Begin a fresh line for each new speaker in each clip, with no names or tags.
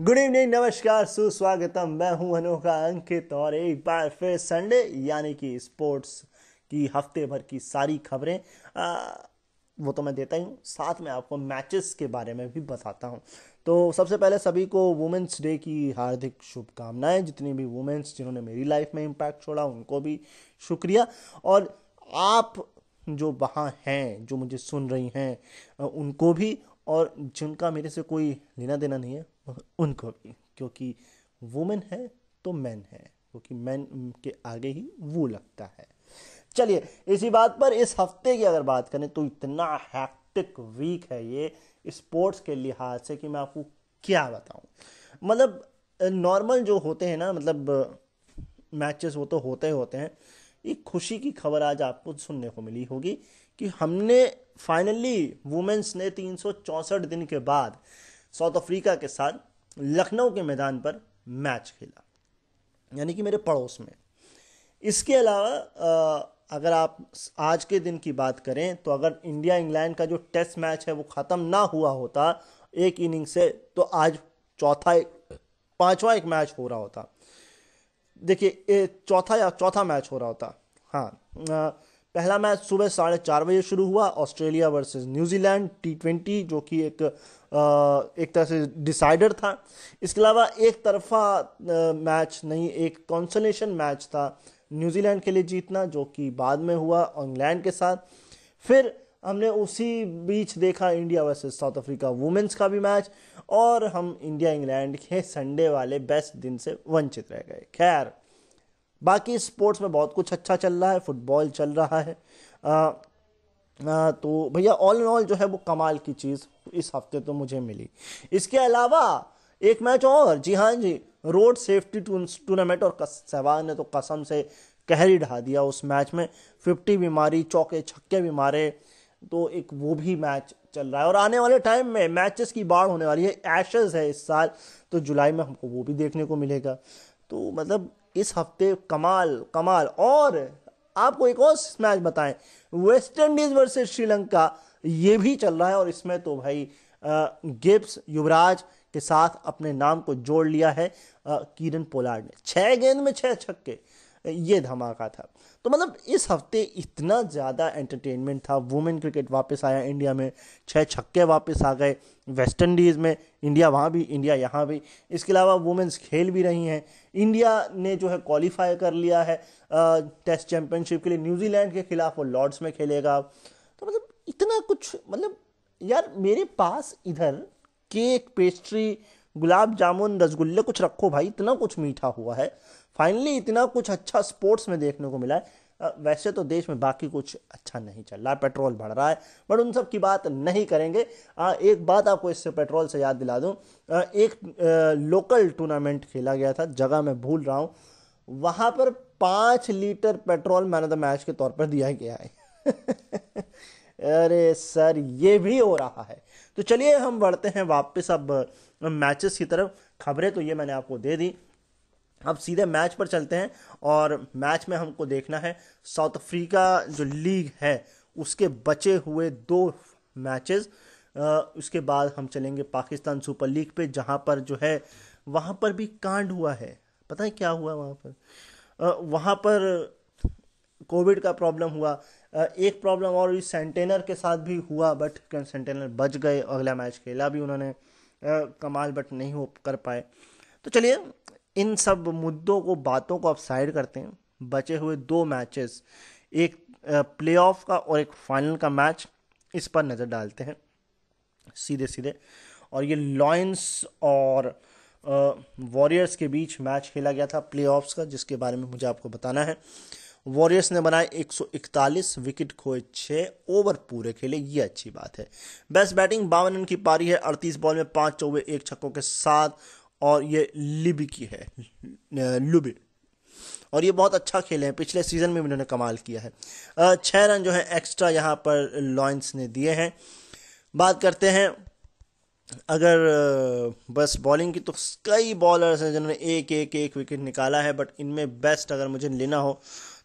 Good evening नमस्कार सुस्वागतम मैं हूँ अनोखा अंकित और एक बार फिर संडे यानी कि स्पोर्ट्स की हफ़्ते भर की सारी खबरें। वो तो मैं देता ही हूँ। साथ में आपको मैचेस के बारे में भी बताता हूँ। तो सबसे पहले सभी को वुमेंस डे की हार्दिक शुभकामनाएँ। जितनी भी वुमेंस जिन्होंने मेरी लाइफ में इम्पैक्ट छोड़ा, उनको भी शुक्रिया। और आप जो वहाँ हैं, जो मुझे सुन रही हैं, उनको भी। और जिनका मेरे से कोई लेना देना नहीं है उनको भी, क्योंकि वुमेन है तो मैन है, क्योंकि मैन के आगे ही वो लगता है। चलिए, इसी बात पर इस हफ़्ते की अगर बात करें तो इतना हैक्टिक वीक है ये स्पोर्ट्स के लिहाज से कि मैं आपको क्या बताऊँ। मतलब नॉर्मल जो होते हैं ना मतलब मैचेस वो तो होते ही होते हैं एक खुशी की खबर आज आपको सुनने को मिली होगी कि हमने फाइनली वुमेन्स ने तीन सौ चौंसठ दिन के बाद साउथ अफ्रीका के साथ लखनऊ के मैदान पर मैच खेला। यानी कि मेरे पड़ोस में। इसके अलावा अगर आप आज के दिन की बात करें तो अगर इंडिया इंग्लैंड का जो टेस्ट मैच है वो ख़त्म ना हुआ होता, एक इनिंग से तो आज चौथा एक, पाँचवा एक मैच हो रहा होता। देखिए चौथा या चौथा मैच हो रहा होता। हाँ पहला मैच सुबह साढ़े चार बजे शुरू हुआ, Australia versus New Zealand T twenty, जो कि एक एक तरह से डिसाइडर था। इसके अलावा एक तरफा मैच नहीं एक कॉन्सोलेशन मैच था न्यूजीलैंड के लिए जीतना जो कि बाद में हुआ इंग्लैंड के साथ। फिर हमने उसी बीच देखा India versus South Africa women's का भी मैच और हम इंडिया इंग्लैंड के संडे वाले बेस्ट दिन से वंचित रह गए। खैर बाकी स्पोर्ट्स में बहुत कुछ अच्छा चल रहा है फुटबॉल चल रहा है। आ, तो भैया ऑल इन ऑल जो है वो कमाल की चीज़ इस हफ़्ते तो मुझे मिली। इसके अलावा एक मैच और, जी हाँ जी रोड सेफ्टी टूर्नामेंट और सहवाग ने तो कसम से कहरी ढा दिया उस मैच में। फिफ्टी भी मारी, चौके छक्के भी मारे तो एक वो भी मैच चल रहा है। और आने वाले टाइम में मैचेस की बाढ़ होने वाली है एशेज है इस साल तो जुलाई में हमको वो भी देखने को मिलेगा। तो मतलब इस हफ़्ते कमाल कमाल। और आपको एक और मैच बताएँ। वेस्ट इंडीज वर्सेस श्रीलंका, ये भी चल रहा है और इसमें तो भाई गिब्स युवराज के साथ अपने नाम को जोड़ लिया है किरण पोलार्ड ने। छह गेंद में छह छक्के, ये धमाका था। तो मतलब इस हफ़्ते इतना ज़्यादा एंटरटेनमेंट था। वुमेन क्रिकेट वापस आया इंडिया में। छः छक्के वापस आ गए। वेस्ट इंडीज़ में। इंडिया वहाँ भी इंडिया यहाँ भी। इसके अलावा वुमेन्स खेल भी रही हैं। इंडिया ने जो है क्वालिफाई कर लिया है टेस्ट चैम्पियनशिप के लिए। न्यूजीलैंड के खिलाफ वो लॉर्ड्स में खेलेगा। तो मतलब इतना कुछ मतलब यार मेरे पास इधर केक पेस्ट्री गुलाब जामुन, रसगुल्ले कुछ रखो भाई। इतना कुछ मीठा हुआ है। फाइनली इतना कुछ अच्छा स्पोर्ट्स में देखने को मिला है। वैसे तो देश में बाकी कुछ अच्छा नहीं चल रहा है। पेट्रोल बढ़ रहा है, बट उन सब की बात नहीं करेंगे। एक बात आपको इससे पेट्रोल से याद दिला दूँ। एक लोकल टूर्नामेंट खेला गया था, जगह मैं भूल रहा हूँ। वहाँ पर पाँच litre petrol man of the match के तौर पर दिया गया है। अरे सर, ये भी हो रहा है। तो चलिए हम बढ़ते हैं वापस अब मैचेस की तरफ़। खबरें तो ये मैंने आपको दे दी। अब सीधे मैच पर चलते हैं और मैच में हमको देखना है साउथ अफ्रीका जो लीग है, उसके बचे हुए दो मैचेस। उसके बाद हम चलेंगे पाकिस्तान सुपर लीग पे, जहाँ पर जो है, वहाँ पर भी कांड हुआ है। पता है क्या हुआ वहाँ पर? वहाँ पर कोविड का प्रॉब्लम हुआ। एक प्रॉब्लम और इस सेंटेनर के साथ भी हुआ, बट सेंटेनर बच गए, अगला मैच खेला भी उन्होंने। कमाल, बट नहीं हो कर पाए। तो चलिए इन सब मुद्दों को, बातों को आप साइड करते हैं, बचे हुए दो मैचेस एक प्लेऑफ का और एक फाइनल का मैच इस पर नज़र डालते हैं सीधे सीधे और ये लॉयंस और वॉरियर्स के बीच मैच खेला गया था प्लेऑफ्स का, जिसके बारे में मुझे आपको बताना है। वॉरियर्स ने बनाए 141 विकेट खोए छः ओवर पूरे खेले, ये अच्छी बात है। बेस्ट बैटिंग बावन रन की पारी है 38 बॉल में पाँच चौबे एक छक्कों के साथ और ये लिबी की है लुबी। और ये बहुत अच्छा खेले हैं। पिछले सीज़न में इन्होंने कमाल किया है। छः रन जो है एक्स्ट्रा यहाँ पर लॉयंस ने दिए हैं। बात करते हैं, अगर बस बॉलिंग की तो कई बॉलर्स हैं जिन्होंने एक एक एक विकेट निकाला है बट इनमें बेस्ट अगर मुझे लेना हो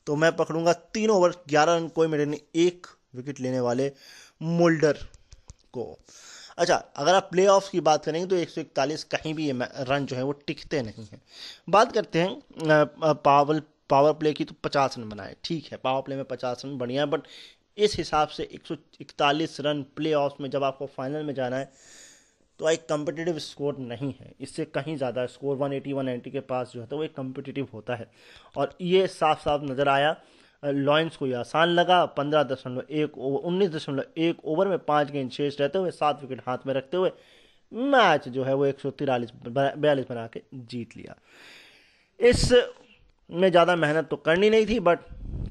तो मैं पकड़ूँगा तीन ओवर ग्यारह रन कोई मेरे ने एक विकेट लेने वाले मोल्डर को। अच्छा अगर आप प्ले की बात करेंगे तो एक सौ इकतालीस कहीं भी रन जो है, वो टिकते नहीं हैं। बात करते हैं पावर पावर प्ले की तो पचास रन बनाए। ठीक है पावर प्ले में पचास रन बढ़िया है बट इस हिसाब से एक सौ इकतालीस रन प्ले में जब आपको फाइनल में जाना है तो एक कम्पिटिटिव स्कोर नहीं है। इससे कहीं ज़्यादा स्कोर 180 190 के पास जो है तो वो एक कम्पिटिटिव होता है। और ये साफ़ साफ़ नज़र आया लॉयंस को ये आसान लगा, पंद्रह दशमलव एक ओवर उन्नीस दशमलव एक ओवर में पाँच गेंद शेष रहते हुए, सात विकेट हाथ में रखते हुए मैच जो है वो एक सौ तिरालीस बयालीस बना के जीत लिया। इस में ज़्यादा मेहनत तो करनी नहीं थी, बट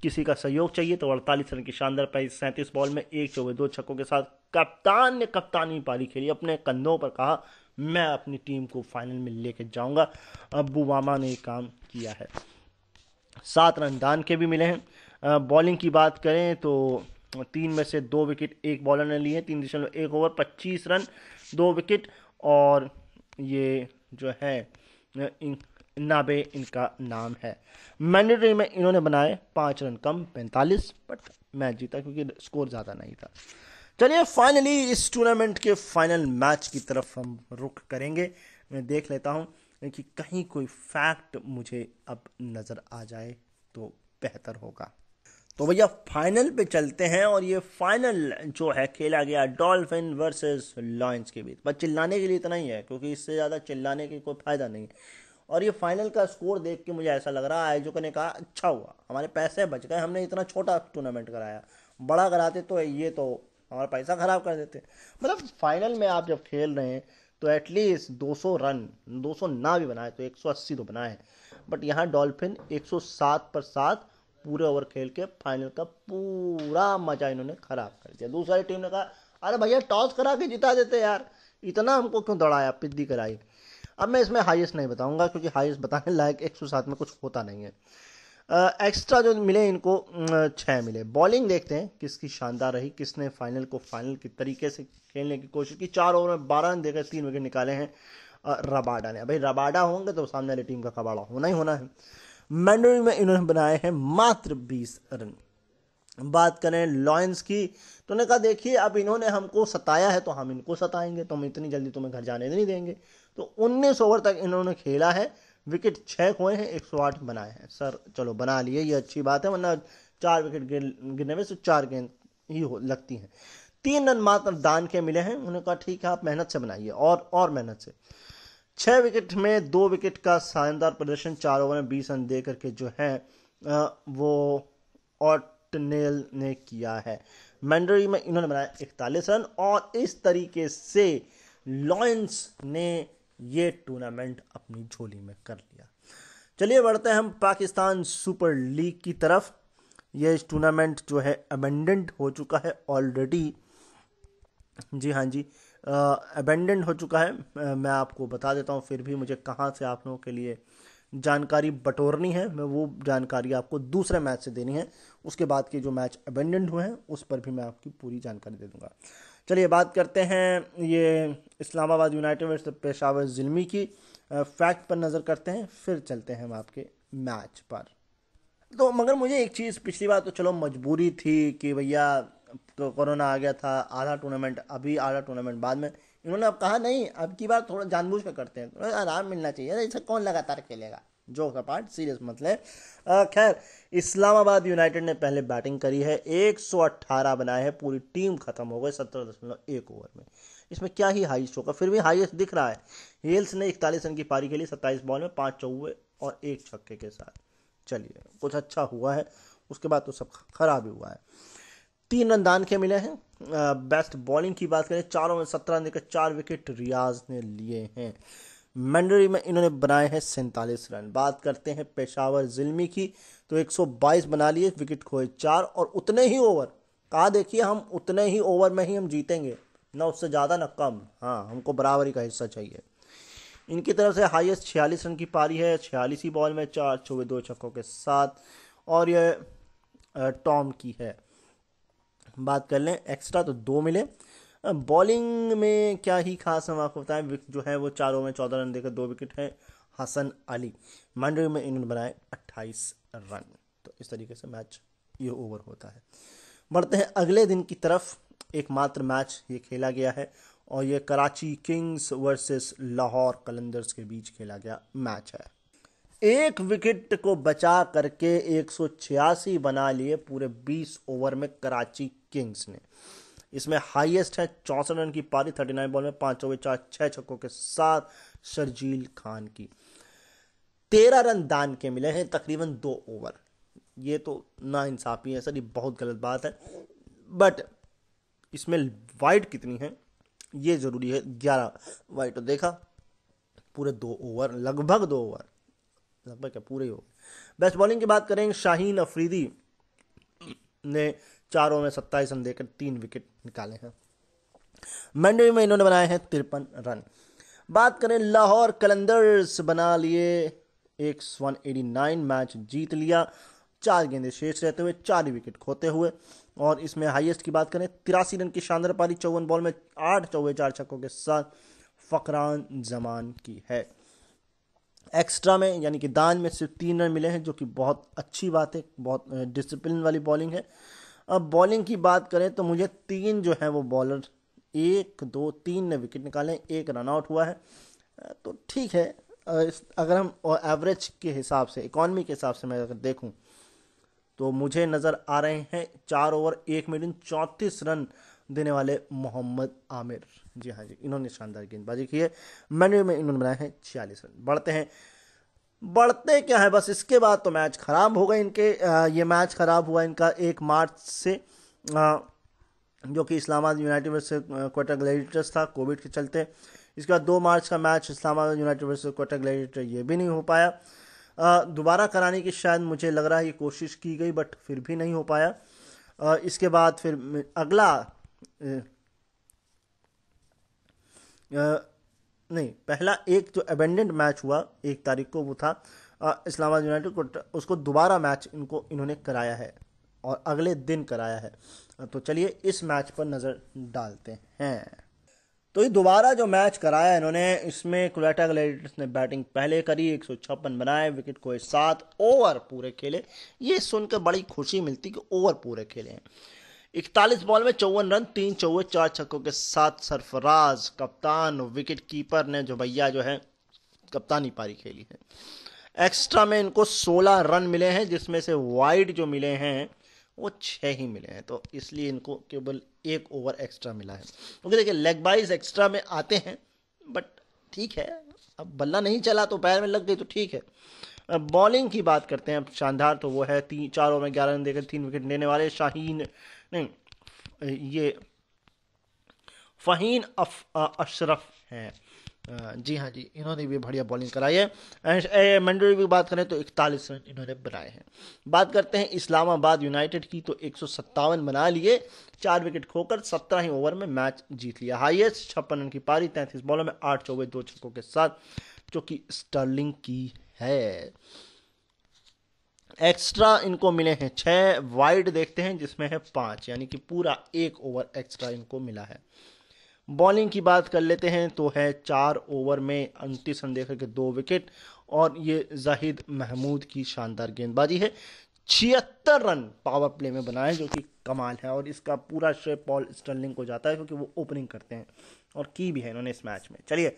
किसी का सहयोग चाहिए तो अड़तालीस रन की शानदार पाई सैंतीस बॉल में एक चौबे दो छक्कों के साथ कप्तान ने कप्तानी पारी खेली, अपने कंधों पर कहा, मैं अपनी टीम को फाइनल में लेके जाऊँगा। अबू वामा ने काम किया है। सात रन दान के भी मिले हैं। बॉलिंग की बात करें तो तीन में से दो विकेट एक बॉलर ने लिए तीन दशमलव एक ओवर पच्चीस रन दो विकेट और ये जो है इन, नाबे इनका नाम है। मैंडेटरी में इन्होंने बनाए पाँच रन कम पैंतालीस बट मैच जीता क्योंकि स्कोर ज़्यादा नहीं था। चलिए फाइनली इस टूर्नामेंट के फाइनल मैच की तरफ़ हम रुख करेंगे। मैं देख लेता हूँ कि कहीं कोई फैक्ट मुझे अब नज़र आ जाए तो बेहतर होगा। तो भैया फाइनल पे चलते हैं और ये फाइनल जो है, खेला गया डॉल्फिन वर्सेस लॉयंस के बीच। बस चिल्लाने के लिए इतना ही है, क्योंकि इससे ज़्यादा चिल्लाने की कोई फ़ायदा नहीं। और ये फाइनल का स्कोर देख के मुझे ऐसा लग रहा है, आयोजकों ने कहा अच्छा हुआ, हमारे पैसे बच गए, हमने इतना छोटा टूर्नामेंट कराया। बड़ा कराते तो ये तो हमारा पैसा ख़राब कर देते। मतलब फाइनल में आप जब खेल रहे हैं तो एटलीस्ट 200 रन 200 ना भी बनाए तो 180 तो बनाए बट यहाँ डॉल्फिन 107 पर सात पूरे ओवर खेल के फाइनल का पूरा मज़ा इन्होंने खराब कर दिया। दूसरी टीम ने कहा, अरे भैया, टॉस करा के जिता देते यार। इतना हमको क्यों दौड़ाया, पिद्दी कराई? अब मैं इसमें हाईएस्ट नहीं बताऊँगा, क्योंकि हाईएस्ट बताने लायक 107 में कुछ होता नहीं है। एक्स्ट्रा जो मिले इनको छः मिले। बॉलिंग देखते हैं, किसकी शानदार रही, किसने फाइनल को फाइनल की तरीके से खेलने की कोशिश की। चार ओवर में बारह रन देकर तीन विकेट निकाले हैं रबाडा ने। भाई, रबाडा होंगे तो सामने वाली टीम का कबाड़ा होना ही होना है। मैंडोरी में इन्होंने बनाए हैं मात्र बीस रन। बात करें लॉयंस की तो उन्होंने कहा, देखिए, अब इन्होंने हमको सताया है तो हम इनको सताएँगे तो हम इतनी जल्दी तुम्हें घर जाने नहीं देंगे। तो 19 ओवर तक इन्होंने खेला है, विकेट छः खोए हैं 108 बनाए हैं। सर, चलो, बना लिए, ये अच्छी बात है, वरना चार विकेट गिरने में सिर्फ़ चार गेंद ही हो, लगती हैं। तीन रन मात्र दान के मिले हैं, उन्होंने कहा, ठीक है, आप मेहनत से बनाइए, और और मेहनत से। छः विकेट में दो विकेट का शानदार प्रदर्शन चार ओवर में बीस रन दे करके जो है वो ऑटनेल ने किया है। मैंडरी में इन्होंने बनाया इकतालीस रन और इस तरीके से लॉयंस ने ये टूर्नामेंट अपनी झोली में कर लिया। चलिए बढ़ते हैं हम पाकिस्तान सुपर लीग की तरफ़। ये टूर्नामेंट जो है अबेंडेंट हो चुका है ऑलरेडी जी हाँ जी अबेंडेंट हो चुका है। मैं आपको बता देता हूँ, फिर भी मुझे कहाँ से आप लोगों के लिए जानकारी बटोरनी है, मैं वो जानकारी आपको दूसरे मैच से देनी है। उसके बाद के जो मैच अबेंडेंट हुए हैं, उस पर भी मैं आपकी पूरी जानकारी दे दूँगा। चलिए, बात करते हैं ये इस्लामाबाद यूनाइटेड वर्सेस पेशावर जिलमी की। फैक्ट पर नज़र करते हैं, फिर चलते हैं हम आपके मैच पर। तो मगर मुझे एक चीज़, पिछली बार तो चलो मजबूरी थी कि भैया तो कोरोना आ गया था, आधा टूर्नामेंट अभी आधा टूर्नामेंट बाद में। इन्होंने अब कहा, नहीं, अब की बार थोड़ा जानबूझ कर करते हैं। थोड़ा आराम मिलना चाहिए। ऐसा कौन लगातार खेलेगा? जो का पार्ट सीरियस मतलब खैर, इस्लामाबाद यूनाइटेड ने पहले बैटिंग करी है। 118 बनाए हैं, पूरी टीम खत्म हो गई सत्रह दशमलव एक ओवर में। इसमें क्या ही हाईएस्ट होगा फिर भी हाईएस्ट दिख रहा है। हेल्स ने इकतालीस रन की पारी खेली, सत्ताईस बॉल में, पाँच चौवे और एक छक्के के साथ। चलिए, कुछ अच्छा हुआ है, उसके बाद तो सब खराब ही हुआ है। तीन रन दान के मिले हैं। बेस्ट बॉलिंग की बात करें, चारों में सत्रह देकर चार विकेट रियाज ने लिए हैं। मैंडरी में इन्होंने बनाए हैं सैंतालीस रन। बात करते हैं पेशावर जिलमी की तो 122 बना लिए विकेट खोए चार, और उतने ही ओवर कहा देखिए हम, उतने ही ओवर में ही हम जीतेंगे। ना उससे ज़्यादा, ना कम। हाँ हमको बराबरी का हिस्सा चाहिए। इनकी तरफ़ से हाईएस्ट छियालीस रन की पारी है, छियालीस ही बॉल में चार चौबे दो छक्कों के साथ, और ये टॉम की है। बात कर लें एक्स्ट्रा तो दो मिले। बॉलिंग में क्या ही खास हम आपको बताएँ जो है वो चारों में चौदह रन देकर दो विकेट है हसन अली। मंडे में इन्होंने बनाए अट्ठाईस रन। तो इस तरीके से मैच ये ओवर होता है। बढ़ते हैं अगले दिन की तरफ़। एकमात्र मैच ये खेला गया है और ये कराची किंग्स वर्सेस लाहौर कलंदर्स के बीच खेला गया मैच है। एक विकेट को बचा करके एक सौ छियासी बना लिए पूरे 20 ओवर में कराची किंग्स ने। इसमें हाईएस्ट है चौसठ रन की पारी 39 बॉल में पाँच ओवर, चार, छह छक्कों के साथ शर्जील खान की। तेरह रन दान के मिले हैं, तकरीबन दो ओवर। ये तो ना इंसाफी है, सर, ये बहुत गलत बात है। बट इसमें वाइट कितनी है? ये ज़रूरी है, ग्यारह वाइट। तो देखा, पूरे दो ओवर, लगभग दो ओवर। लगभग क्या पूरे ओवर बेस्ट बॉलिंग की बात करें, शाहीन अफरीदी ने चारों में सत्ताईस रन देकर तीन विकेट निकाले हैं। मंडे में इन्होंने बनाए हैं तिरपन रन। बात करें, लाहौर कलंदर्स बना लिए एक वन एटी नाइन मैच जीत लिया। चार गेंदे शेष रहते हुए चार विकेट खोते हुए। और इसमें हाईएस्ट की बात करें, तिरासी रन की शानदार पारी, चौवन बॉल में आठ चौवे चार छक्कों के साथ फकरान जमान की है। एक्स्ट्रा में, यानी कि दान में सिर्फ़ तीन रन मिले हैं, जो कि बहुत अच्छी बात है, बहुत डिसिप्लिन वाली बॉलिंग है। अब बॉलिंग की बात करें तो मुझे तीन जो है वो बॉलर एक, दो, तीन ने विकेट निकाले एक रन आउट हुआ है। तो ठीक है अगर हम एवरेज के हिसाब से इकॉनमी के हिसाब से मैं अगर देखूँ तो मुझे नज़र आ रहे हैं चार ओवर एक मिनट चौंतीस रन देने वाले मोहम्मद आमिर। जी हाँ जी, इन्होंने शानदार गेंदबाजी की है। मैन्यू में इन्होंने बनाए हैं छियालीस रन। बढ़ते हैं। बढ़ते क्या है? बस इसके बाद तो मैच ख़राब हो गए इनके। ये मैच ख़राब हुआ इनका एक मार्च से। जो कि Islamabad United versus Quetta Gladiators था कोविड के चलते। इसके बाद दो मार्च का match Islamabad United versus Quetta Gladiator ये भी नहीं हो पाया। दोबारा कराने की शायद मुझे लग रहा है ये कोशिश की गई, बट फिर भी नहीं हो पाया। इसके बाद फिर अगला नहीं, पहला एक जो अबेंडेंट मैच हुआ, एक तारीख को वो था इस्लामाबाद यूनाइटेड को उसको दोबारा मैच इनको, इन्होंने कराया है और अगले दिन कराया है। तो चलिए इस मैच पर नज़र डालते हैं। तो ये दोबारा जो मैच कराया इन्होंने, इसमें कुलेटा ग्लेडिएटर्स ने बैटिंग पहले करी, एक सौ छप्पन बनाए विकेट को सात ओवर पूरे खेले। ये सुनकर बड़ी खुशी मिलती कि ओवर पूरे खेले हैं। इकतालीस बॉल में चौवन रन, तीन चौवे, चार छक्कों के साथ सरफराज। कप्तान विकेट कीपर ने जो भैया जो है, कप्तानी पारी खेली है। एक्स्ट्रा में इनको 16 रन मिले हैं, जिसमें से वाइड जो मिले हैं, वो छः ही मिले हैं। तो इसलिए इनको केवल एक ओवर एक्स्ट्रा मिला है। क्योंकि देखिए लेग बाइज एक्स्ट्रा में आते हैं बट ठीक है, अब बल्ला नहीं चला तो पैर में लग गई तो ठीक है। बॉलिंग की बात करते हैं, अब शानदार तो वो है, तीन, चार ओवर में ग्यारह रन देकर तीन विकेट लेने वाले, शाहीन नहीं, ये फ़हीन अशरफ हैं। जी हाँ जी, इन्होंने भी बढ़िया बॉलिंग कराई है। मंडली की बात करें तो इकतालीस रन इन्होंने बनाए हैं। बात करते हैं इस्लामाबाद यूनाइटेड की तो एक सौ सत्तावन बना लिए, चार विकेट खोकर सत्रह ही ओवर में मैच जीत लिया। हाईएस्ट छप्पन रन की पारी, तैंतीस बॉलों में आठ चौबे, दो छक्कों के साथ, जो कि स्टर्लिंग की है। एक्स्ट्रा इनको मिले हैं छह वाइड देखते हैं, जिसमें है पाँच, यानी कि पूरा एक ओवर एक्स्ट्रा इनको मिला है। बॉलिंग की बात कर लेते हैं तो है चार ओवर में रन देकर के दो विकेट और ये जाहिद महमूद की शानदार गेंदबाजी है। छिहत्तर रन पावर प्ले में बनाए, जो कि कमाल है, और इसका पूरा श्रेय पॉल स्टर्लिंग को जाता है, क्योंकि वो ओपनिंग करते हैं, और की भी है इन्होंने इस मैच में। चलिए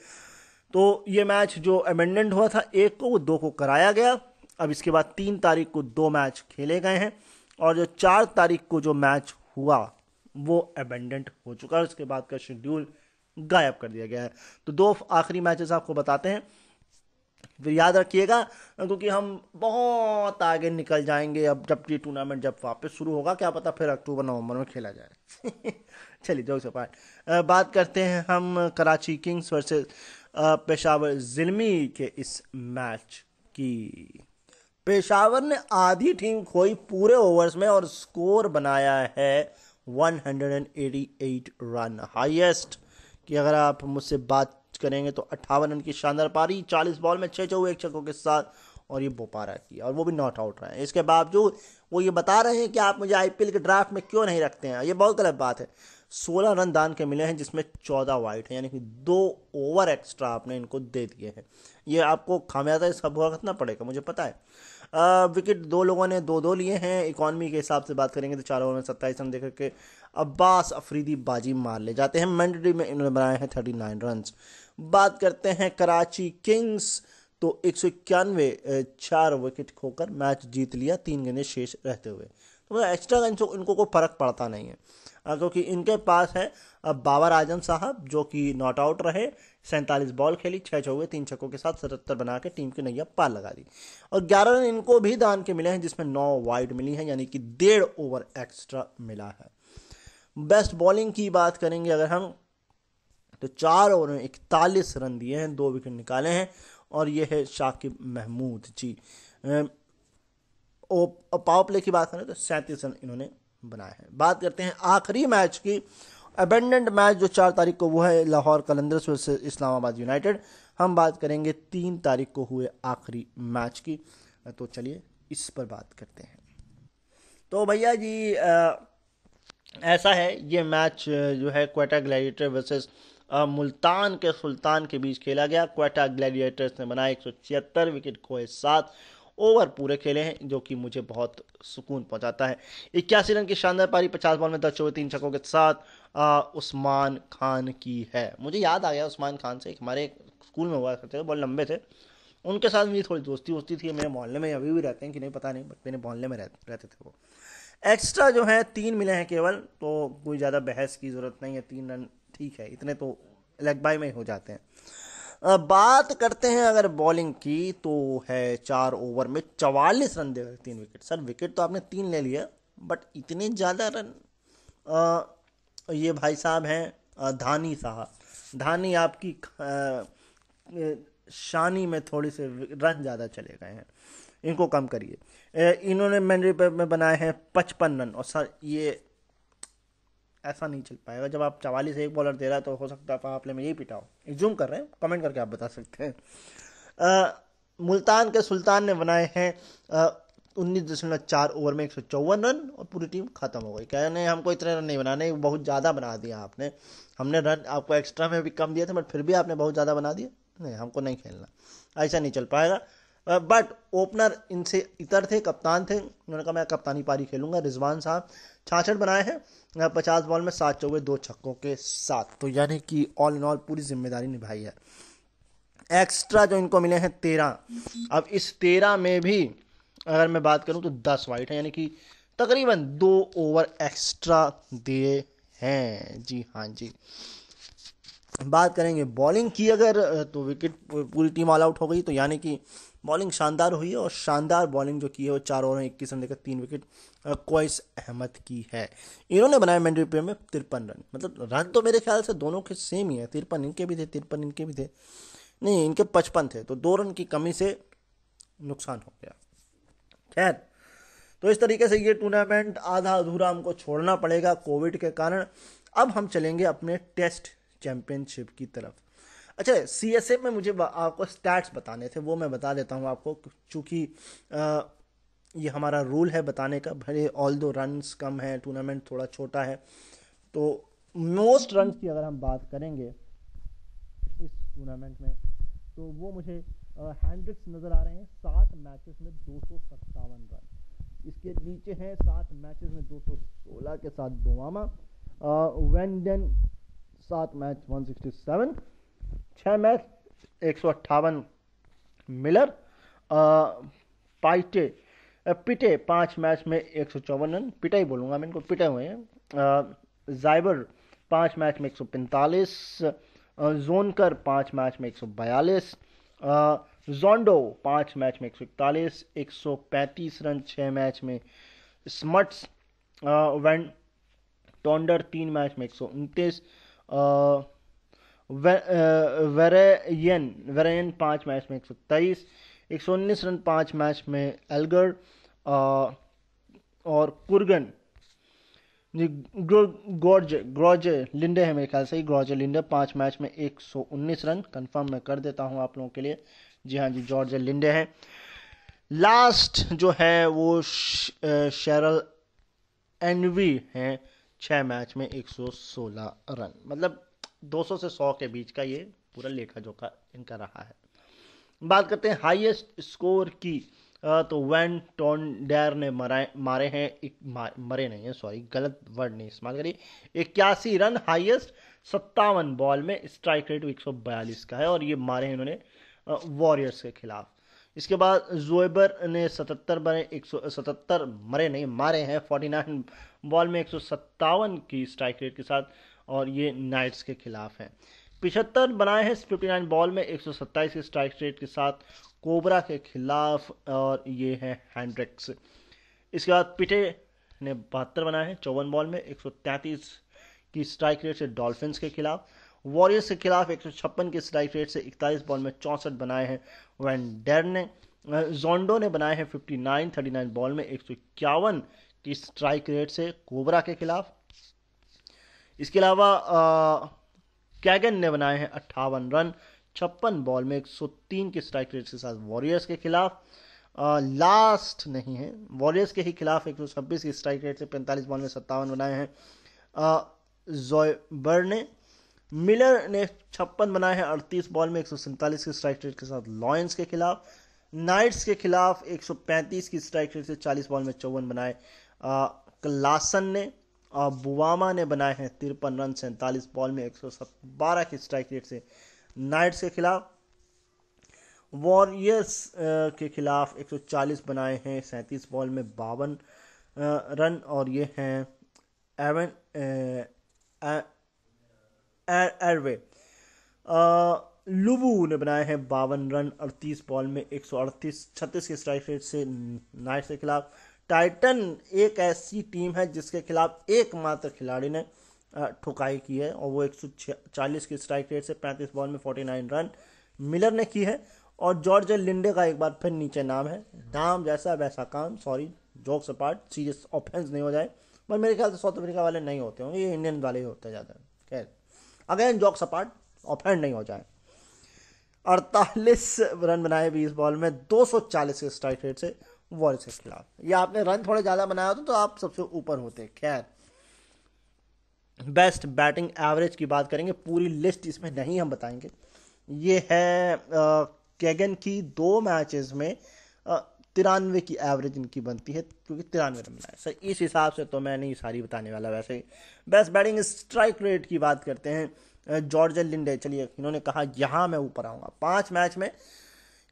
तो ये मैच जो अमेंडेंट हुआ था, एक को, वो दो को कराया गया। अब इसके बाद तीन तारीख को दो मैच खेले गए हैं और जो चार तारीख को जो मैच हुआ, वो एबेंडेंट हो चुका है उसके बाद का शेड्यूल गायब कर दिया गया है। तो दो आखिरी मैचेस आपको बताते हैं। फिर याद रखिएगा, क्योंकि हम बहुत आगे निकल जाएँगे अब जब ये टूर्नामेंट जब वापस शुरू होगा, क्या पता फिर अक्टूबर, नवंबर में खेला जाए। चलिए जो से पार्ट बात करते हैं हम कराची किंग्स वर्सेस पेशावर जिलमी के इस मैच की। पेशावर ने आधी टीम खोई पूरे ओवर्स में और स्कोर बनाया है 188 रन, हाईएस्ट। कि अगर आप मुझसे बात करेंगे तो अट्ठावन रन की शानदार पारी 40 बॉल में छः चौवे एक छक्कों के साथ, और ये बोपारा की, और वो भी नॉट आउट रहे हैं। इसके बावजूद वो ये बता रहे हैं कि आप मुझे आईपीएल के ड्राफ्ट में क्यों नहीं रखते हैं? ये बहुत गलत बात है। सोलह रन दान के मिले हैं, जिसमें चौदह वाइट हैं, यानी कि दो ओवर एक्स्ट्रा आपने इनको दे दिए हैं। ये आपको खामियाजा इसका भुगतना पड़ेगा, मुझे पता है। विकेट दो लोगों ने दो दो लिए हैं। इकॉनमी के हिसाब से बात करेंगे तो चार ओवर में सत्ताईस रन देकर के अब्बास अफरीदी बाजी मार ले जाते हैं। मैंडेटरी में इन्होंने बनाए हैं थर्टी नाइन रन बात करते हैं कराची किंग्स तो एक सौ इक्यानवे चार विकेट खोकर मैच जीत लिया, तीन गेंदे शेष रहते हुए। तो मतलब एक्स्ट्रा रन इनको कोई फ़र्क पड़ता नहीं है। क्योंकि इनके पास है बाबर आज़म साहब, जो कि नॉट आउट रहे। सैंतालीस बॉल खेली छः चौके तीन छक्कों के साथ सतहत्तर बना के टीम की नैया पार लगा दी। और ग्यारह रन इनको भी दान के मिले हैं, जिसमें नौ वाइड मिली हैं, यानी कि डेढ़ ओवर एक्स्ट्रा मिला है। बेस्ट बॉलिंग की बात करेंगे अगर हम तो चार ओवर में इकतालीस रन दिए हैं, दो विकेट निकाले हैं, और ये है शाकिब महमूद जी। पावर प्ले की बात करें तो सैंतीस रन इन्होंने बनाए हैं। बात करते हैं आखिरी मैच की अबेंडेंट मैच जो चार तारीख को वो है लाहौर कलंदर्स वर्सेस इस्लामाबाद यूनाइटेड हम बात करेंगे तीन तारीख को हुए आखिरी मैच की। तो चलिए इस पर बात करते हैं। तो भैया जी आ, ऐसा है ये मैच जो है क्वेटा ग्लैडिएटर वर्सेस मुल्तान के सुल्तान के बीच खेला गया। क्वेटा ग्लैडिएटर्स ने बनाया एक सौ छिहत्तर विकेट खोए सात ओवर पूरे खेले हैं जो कि मुझे बहुत सुकून पहुंचाता है। इक्यासी रन की शानदार पारी पचास बॉल में दस चौबीस तीन छक्कों के साथ। उस्मान खान की है। मुझे याद आ गया उस्मान खान से हमारे स्कूल में हुआ करते थे, बहुत लंबे थे। उनके साथ मेरी थोड़ी दोस्ती वोस्ती थी, मेरे मोहल्ले में अभी भी रहते हैं कि नहीं पता नहीं बट मेरे मोहल्ले में रहते थे वो। एक्स्ट्रा जो है, तीन मिले हैं केवल तो कोई ज़्यादा बहस की ज़रूरत नहीं है, तीन रन ठीक है, इतने तो लेग बाय में हो जाते हैं। बात करते हैं अगर बॉलिंग की तो है चार ओवर में चवालीस रन देकर तीन विकेट सर विकेट तो आपने तीन ले लिया बट इतने ज़्यादा रन ये भाई साहब हैं धानी साहब। धानी आपकी शानी में थोड़ी से रन ज़्यादा चले गए हैं। इनको कम करिए। इन्होंने मैंने में बनाए हैं पचपन रन। और सर, ये ऐसा नहीं चल पाएगा। जब आप चवालीस एक बॉलर दे रहा है तो हो सकता है आप में यही पिटाओ। जूम कर रहे हैं कमेंट करके आप बता सकते हैं। मुल्तान के सुल्तान ने बनाए हैं उन्नीस दशमलव चार ओवर में एक सौ चौवन रन और पूरी टीम खत्म हो गई। कह रहे हमको इतने रन नहीं बनाने, बहुत ज़्यादा बना दिया आपने। हमने रन, आपको एक्स्ट्रा में भी कम दिए थे बट फिर भी आपने बहुत ज़्यादा बना दिया। नहीं, हमको नहीं खेलना। ऐसा नहीं चल पाएगा। बट ओपनर इनसे इतर थे, कप्तान थे। उन्होंने कहा, मैं कप्तानी पारी खेलूँगा। रिजवान साहब छाछठ बनाए हैं। पचास बॉल में सात चौबे, दो छक्कों के साथ। तो यानी कि ऑल इन ऑल पूरी ज़िम्मेदारी निभाई है। एक्स्ट्रा जो इनको मिले हैं तेरह। अब इस तेरह में भी अगर मैं बात करूँ तो दस वाइट है, यानी कि तकरीबन दो ओवर एक्स्ट्रा दिए हैं। जी हाँ जी। बात करेंगे बॉलिंग की अगर तो विकेट पूरी टीम ऑल आउट हो गई तो यानी कि बॉलिंग शानदार हुई है और शानदार बॉलिंग जो की है वो चार ओवर में इक्कीस रन देकर तीन विकेट क्वाइस अहमद की है। इन्होंने बनाया मैंड्री में तिरपन रन। मतलब रन तो मेरे ख्याल से दोनों के सेम ही है, तिरपन इनके भी थे, तिरपन इनके भी थे। नहीं, इनके पचपन थे तो दो रन की कमी से नुकसान हो गया। खैर तो इस तरीके से ये टूर्नामेंट आधा अधूरा हमको छोड़ना पड़ेगा कोविड के कारण। अब हम चलेंगे अपने टेस्ट चैंपियनशिप की तरफ़। अच्छा सी एस में मुझे आपको स्टैट्स बताने थे, वो मैं बता देता हूँ आपको, चूँकि ये हमारा रूल है बताने का, भले ऑल दो रन्स कम है टूर्नामेंट थोड़ा छोटा है तो मोस्ट रन की अगर हम बात करेंगे इस टूर्नामेंट में तो वो मुझे हैंड्रिक्स नज़र आ रहे हैं, सात मैचेस में दो सौ सत्तावन रन। इसके नीचे हैं सात मैचेस में दो सौ सोलह के साथ बोमामा वेंडन, सात मैच वन सिक्सटी सेवन छः मैच, एक सौ अट्ठावन। मिलर पाइटे पिटे, पाँच मैच में एक सौ चौवन रन। पिटा ही बोलूँगा मैं इनको, पिटे हुए हैं। जाइबर, पाँच मैच में एक सौ पैंतालीस जोनकर, पाँच मैच में एक सौ बयालीस जोंडो पाँच मैच में एक सौ इकतालीस, एक सौ पैंतीस रन छः मैच में स्मट्स वेन टोंडर तीन मैच में एक सौ उनतीस वेरेयन वेरेयन पाँच मैच में एक सौ तेईस, एक सौ उन्नीस रन, पाँच मैच में एलगर और कुरगन गॉर्जे ग्रॉजे लिंडे है मेरे ख्याल से ही ग्रॉजे लिंडे पाँच मैच में एक सौ उन्नीस रन कंफर्म मैं कर देता हूँ आप लोगों के लिए। जी हाँ जी, जॉर्ज लिंडे हैं। लास्ट जो है वो शेरल एनवी हैं छः मैच में 116 रन। मतलब 200 से 100 के बीच का ये पूरा लेखा जोखा इनका रहा है। बात करते हैं हाईएस्ट स्कोर की। तो वैन टोनडेर ने मराए, मारे हैं एक मरे नहीं है, सॉरी, गलत वर्ड नहीं इस्तेमाल करिए। इक्यासी रन, हाईएस्ट, सत्तावन बॉल में, स्ट्राइक रेट एक सौ बयालीस का है और ये मारे हैं इन्होंने वॉरियर्स के खिलाफ। इसके बाद जोएबर ने 77 बने, एक सतहत्तर मरे नहीं, मारे हैं। 49 बॉल में एक सौ सत्तावन की स्ट्राइक रेट के साथ और ये नाइट्स के खिलाफ हैं। पिछहत्तर बनाए हैं 59 बॉल में एक की स्ट्राइक रेट के साथ कोबरा के खिलाफ और ये है हैंड्रिक्स इसके बाद पिटे ने बहत्तर बनाए हैं, चौवन बॉल में एक सौ तैंतीस की स्ट्राइक रेट से डॉल्फिन्स के खिलाफ। वॉरियर्स के खिलाफ एक की स्ट्राइक रेट से इकतालीस बॉल में चौंसठ बनाए हैं वैन डेर ने। जोंडो ने बनाए हैं 59 39 बॉल में एक सौ इक्यावन की स्ट्राइक रेट से कोबरा के खिलाफ। इसके अलावा कैगन ने बनाए हैं अट्ठावन रन, छप्पन बॉल में 103 के स्ट्राइक रेट के साथ वॉरियर्स के खिलाफ। लास्ट नहीं है वॉरियर्स के ही खिलाफ एक सौ छब्बीस की स्ट्राइक रेट से 45 बॉल में सत्तावन बनाए हैं। जोयबर ने मिलर ने छप्पन बनाए हैं अड़तीस बॉल में एक सौ सैंतालीस की स्ट्राइक रेट के साथ। लॉयंस के खिलाफ नाइट्स के खिलाफ 135 की स्ट्राइक रेट से 40 बॉल में चौवन बनाए क्लासन ने और बुवामा ने बनाए हैं तिरपन रन, सैंतालीस बॉल में एक सौ बारह की स्ट्राइक रेट से। नाइट्स के खिलाफ वॉरियर्स के खिलाफ 140 बनाए हैं, सैंतीस बॉल में बावन रन, और ये हैं एवन एरवे लुबू ने बनाए हैं बावन रन, अड़तीस बॉल में एक सौ अड़तीस, छत्तीस के स्ट्राइक रेट से नाइट्स के खिलाफ। टाइटन एक ऐसी टीम है जिसके खिलाफ एकमात्र खिलाड़ी ने ठुकाई की है और वो एक सौ चालीस की स्ट्राइक रेट से पैंतीस बॉल में फोर्टी नाइन रन मिलर ने की है। और जॉर्ज लिंडे का एक बार फिर नीचे नाम है। नाम जैसा वैसा काम, sorry, jokes apart, serious offence नहीं हो जाए। पर मेरे ख्याल से साउथ अफ्रीका वाले नहीं होते होंगे, ये इंडियन वाले ही होते ज़्यादा, खैर। अगेन जॉक्स अपार्ट ऑफेंड नहीं हो जाए। अड़तालीस रन बनाए बीस बॉल में 240 के स्ट्राइक रेट से वॉरिस के खिलाफ। ये आपने रन थोड़े ज़्यादा बनाया होते तो आप सबसे ऊपर होते, खैर। बेस्ट बैटिंग एवरेज की बात करेंगे, पूरी लिस्ट इसमें नहीं हम बताएँगे। ये है केगन की दो मैचेस में तिरानवे की एवरेज इनकी बनती है, क्योंकि तिरानवे रन बनाए। सर, इस हिसाब से तो मैं नहीं सारी बताने वाला वैसे ही। बेस्ट बैटिंग स्ट्राइक रेट की बात करते हैं जॉर्ज लिंडे। चलिए, इन्होंने कहा, यहाँ मैं ऊपर आऊँगा। पाँच मैच में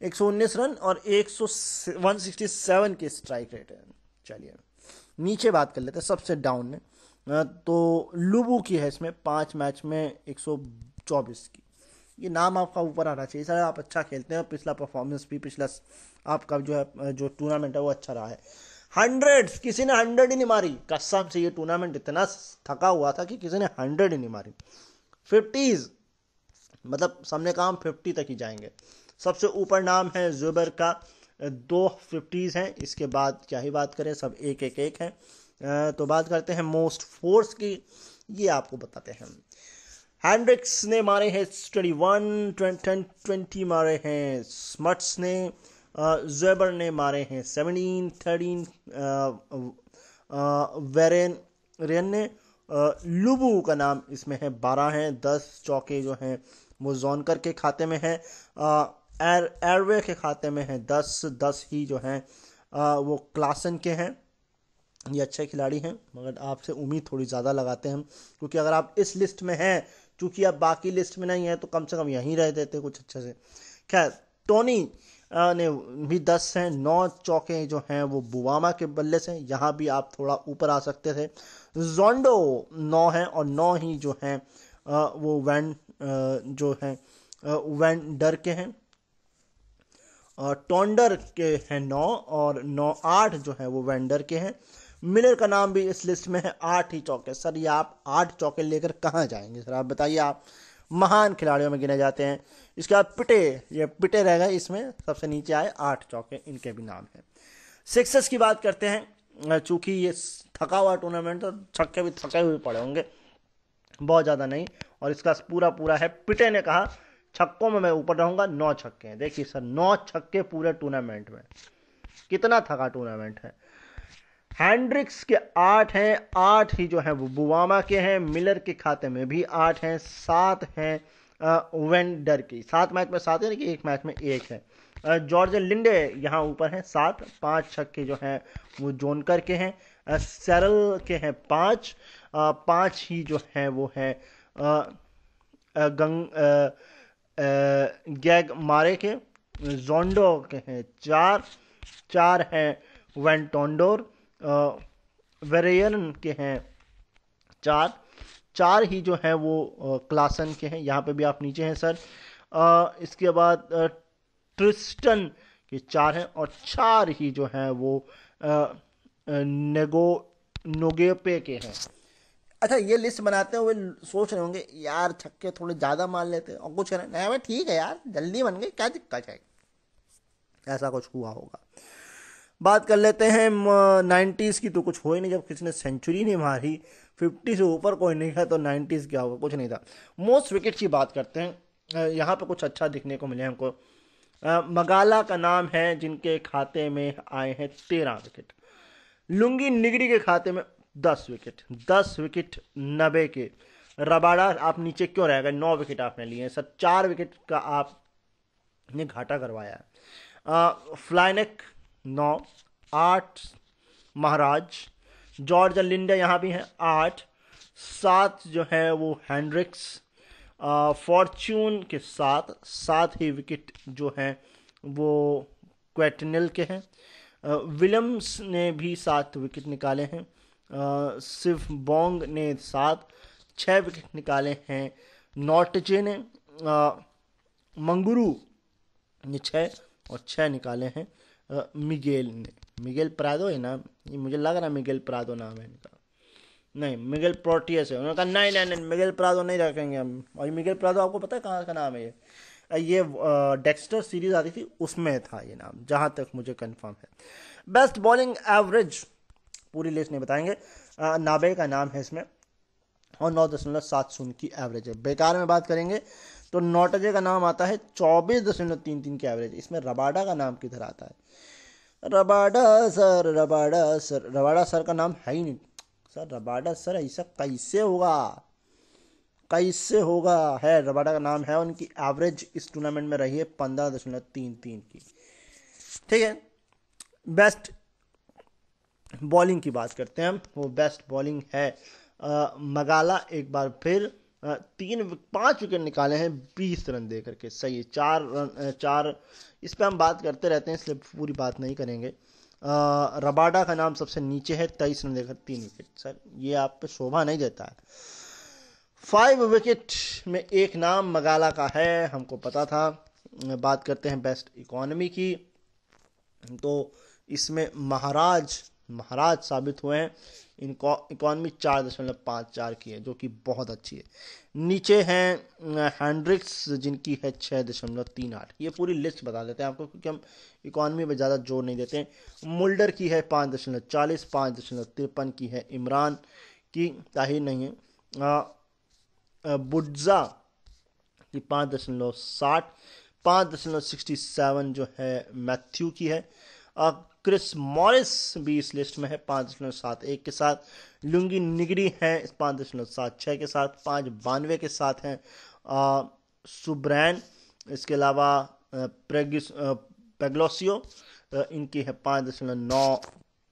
119 रन और 167 की स्ट्राइक रेट है। चलिए, नीचे बात कर लेते हैं, सबसे डाउन में। तो लुबू की है इसमें पाँच मैच में 124 की। ये नाम आपका ऊपर आना चाहिए, सर, आप अच्छा खेलते हैं, पिछला परफॉर्मेंस भी, पिछला आपका जो है, जो टूर्नामेंट है, वो अच्छा रहा है। हंड्रेड किसी ने हंड्रेड ही नहीं मारी। कसम से ये टूर्नामेंट इतना थका हुआ था कि किसी ने हंड्रेड ही नहीं मारी। फिफ्टीज मतलब सबने काम फिफ्टी तक ही जाएँगे। सबसे ऊपर नाम है जुबर का। दो फिफ्टीज़ हैं। इसके बाद क्या ही बात करें, सब एक एक एक हैं। तो बात करते हैं मोस्ट फोर्स की। ये आपको बताते हैं। हैंड्रिक्स ने मारे हैं ट्वेंटी वन ट्वेंटी मारे हैं स्मट्स ने। जेबर ने मारे हैं। सेवनटीन, थर्टीन वेरेन रेन ने लुबू का नाम इसमें है, बारह हैं, दस चौके जो हैं, वो जोनकर के खाते में हैं। एर एयरवे के खाते में हैं, दस दस ही जो हैं वो क्लासन के हैं। ये अच्छे खिलाड़ी हैं, मगर आपसे उम्मीद थोड़ी ज़्यादा लगाते हैं क्योंकि अगर आप इस लिस्ट में हैं, चूँकि आप बाकी लिस्ट में नहीं हैं तो कम से कम यहीं रह देते कुछ अच्छे से। खैर, टोनी ने भी दस हैं, नौ चौके जो हैं, वो बुवामा के बल्ले से यहाँ भी आप थोड़ा ऊपर आ सकते थे। जोंडो नौ हैं और नौ ही जो हैं वो वैन जो हैं वैन डर के हैं। टोंडर के हैं नौ और नौ आठ जो है, वो वेंडर के हैं। मिलर का नाम भी इस लिस्ट में है, आठ ही चौके। सर, ये आप आठ चौके लेकर कहाँ जाएँगे? सर, आप बताइए, आप महान खिलाड़ियों में गिने जाते हैं। इसके बाद पिटे, ये पिटे रह गए, इसमें सबसे नीचे आए आठ चौके, इनके भी नाम हैं। सिक्सेस की बात करते हैं चूँकि ये थका हुआ टूर्नामेंट तो छक्के भी थके हुए पड़े होंगे, बहुत ज़्यादा नहीं, और इसका पूरा पूरा है। पिटे ने कहा, छक्कों में मैं ऊपर रहूँगा, नौ छक्के हैं। देखिए सर, नौ छक्के पूरे टूर्नामेंट में। कितना थका टूर्नामेंट है। हैंड्रिक्स के आठ हैं, आठ ही जो है वो बुवामा के हैं मिलर के खाते में भी आठ हैं, सात हैं वेंडर की। सात मैच में सात है कि एक मैच में एक है। जॉर्ज लिंडे यहाँ ऊपर हैं सात, पाँच छक्के जो हैं वो जोन करके हैं सैरल के हैं पाँच पाँच ही जो हैं वो हैं गंग गैग मारे के, जोंडो के हैं चार चार हैं वेंटोंडोर वेरियन के हैं चार चार ही जो हैं वो क्लासन के हैं। यहाँ पे भी आप नीचे हैं, सर। इसके बाद ट्रिस्टन के चार हैं और चार ही जो हैं वो नेगो, नोगेपे के हैं। अच्छा ये लिस्ट बनाते हुए सोच रहे होंगे, यार, छक्के थोड़े ज़्यादा मार लेते हैं और कुछ नहीं भाई ठीक है यार, जल्दी बन गई, क्या दिक्कत है? ऐसा कुछ हुआ होगा। बात कर लेते हैं नाइन्टीज़ की तो कुछ हो ही नहीं, जब किसी ने सेंचुरी नहीं मारी, फिफ्टी से ऊपर कोई नहीं था तो नाइन्टीज़ क्या होगा, कुछ नहीं था। मोस्ट विकेट की बात करते हैं यहाँ पे कुछ अच्छा दिखने को मिले हमको। मगाला का नाम है, जिनके खाते में आए हैं तेरह विकेट। लुंगी निगरी के खाते में दस विकेट दस विकेट नबे के। रबाड़ा, आप नीचे क्यों रह गए? नौ विकेट आपने लिए हैं, सर, चार विकेट का आपने घाटा करवाया फ्लाइनेक नौ, आठ, महाराज। जॉर्ज लिंडे यहाँ भी हैं, आठ। सात जो है वो हैंड्रिक्स। फॉर्च्यून के साथ सात ही विकेट जो हैं वो क्वेटनल के हैं। विलियम्स ने भी सात विकेट निकाले हैं। सिर्फ़ बोंग ने सात छः विकेट निकाले हैं नॉटजे ने। मंगुरु ने छः और छः निकाले हैं। मिगेल ने मिगेल प्रादो है ना मुझे लग रहा है मिगेल प्रादो नाम है इनका नहीं मिगेल प्रोटियस है उन्होंने कहा नहीं नहीं नहीं मिगेल प्रादो नहीं रखेंगे हम और मिगेल प्रादो आपको पता है कहाँ का नाम है ये ये डेक्स्टर सीरीज़ आती थी उसमें था ये नाम जहाँ तक मुझे कंफर्म है बेस्ट बॉलिंग एवरेज पूरी लिस्ट नहीं बताएँगे नाबे का नाम है इसमें और नौ दशमलव सात शून्य की एवरेज है बेकार में बात करेंगे तो नोटजे का नाम आता है चौबीस दशमलव तीन तीन की एवरेज इसमें रबाडा का नाम किधर आता है? Rabada sir Rabada sir. Rabada sir का नाम है ही नहीं। सर रबाडा सर ऐसा कैसे होगा? कैसे होगा? है रबाडा का नाम है उनकी एवरेज इस टूर्नामेंट में रही है पंद्रह दशमलव तीन तीन की। ठीक है? बेस्ट बॉलिंग की बात करते हैं हम। वो बेस्ट बॉलिंग है। आ, मगाला एक बार फिर तीन पाँच विकेट निकाले हैं, बीस रन दे करके। सही है, चार रन चार। इस पर हम बात करते रहते हैं, इसलिए पूरी बात नहीं करेंगे। रबाडा का नाम सबसे नीचे है, तेईस रन देकर तीन विकेट। सर, ये आप पे शोभा नहीं देता है। फाइव विकेट में एक नाम मगाला का है, हमको पता था। बात करते हैं बेस्ट इकोनॉमी की। तो इसमें महाराज महाराज साबित हुए हैं। इकॉनमी चार दशमलव पाँच चार की है, जो कि बहुत अच्छी है। नीचे हैं हैंड्रिक्स, जिनकी है छः दशमलव तीन आठ। ये पूरी लिस्ट बता देते हैं आपको, क्योंकि हम इकॉनमी में ज़्यादा ज़ोर नहीं देते हैं। मुल्डर की है पाँच दशमलव चालीस, पाँच दशमलव तिरपन की है इमरान की ताहिर नहीं है। बुड्जा की पाँच दशमलव साठ, पाँच दशमलव सिक्सटी सेवन जो है मैथ्यू की है। क्रिस मॉरिस भी इस लिस्ट में है, पाँच दशमलव सात एक के साथ। लुंगी निगरी है पाँच दशमलव सात छः के साथ। पाँच बानवे के साथ हैं सुब्रैन। इसके अलावा प्रेगिस पेग्लोसियो इनकी है पाँच दशमलव नौ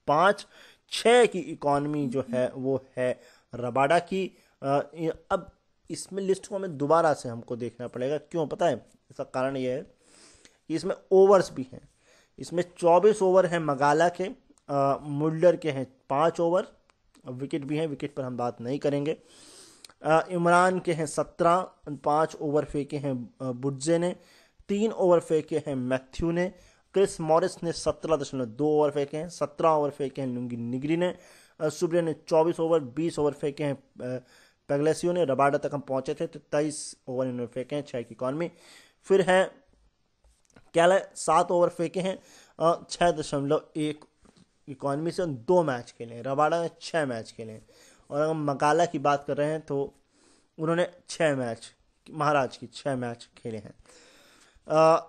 पाँच। छः की इकॉनमी जो है, वो है रबाडा की। अब इसमें लिस्ट को हमें दोबारा से हमको देखना पड़ेगा। क्यों? पता है, इसका कारण ये है कि इसमें ओवर्स भी हैं। इसमें चौबीस ओवर हैं मगाला के मुल्डर के हैं पाँच ओवर, विकेट भी हैं, विकेट पर हम बात नहीं करेंगे। इमरान के हैं सत्रह, पाँच ओवर फेंके हैं बुड्जे ने, तीन ओवर फेंके हैं मैथ्यू ने, क्रिस मॉरिस ने सत्रह दशमलव दो ओवर फेंके हैं, सत्रह ओवर फेंके हैं लुंगी निगरी ने सुब्रे ने चौबीस ओवर, बीस ओवर फेंके हैं पेगलेसियो ने, रबाडा तक हम पहुँचे थे तो तेईस ओवर इन्होंने फेंके हैं छः की इकॉनमी फिर है क्या सात ओवर फेंके हैं छः दशमलव एक इकॉनमी से दो मैच खेले रबाडा ने छः मैच खेले और अगर मकाला की बात कर रहे हैं तो उन्होंने छः मैच महाराज की छः मैच खेले हैं। आ,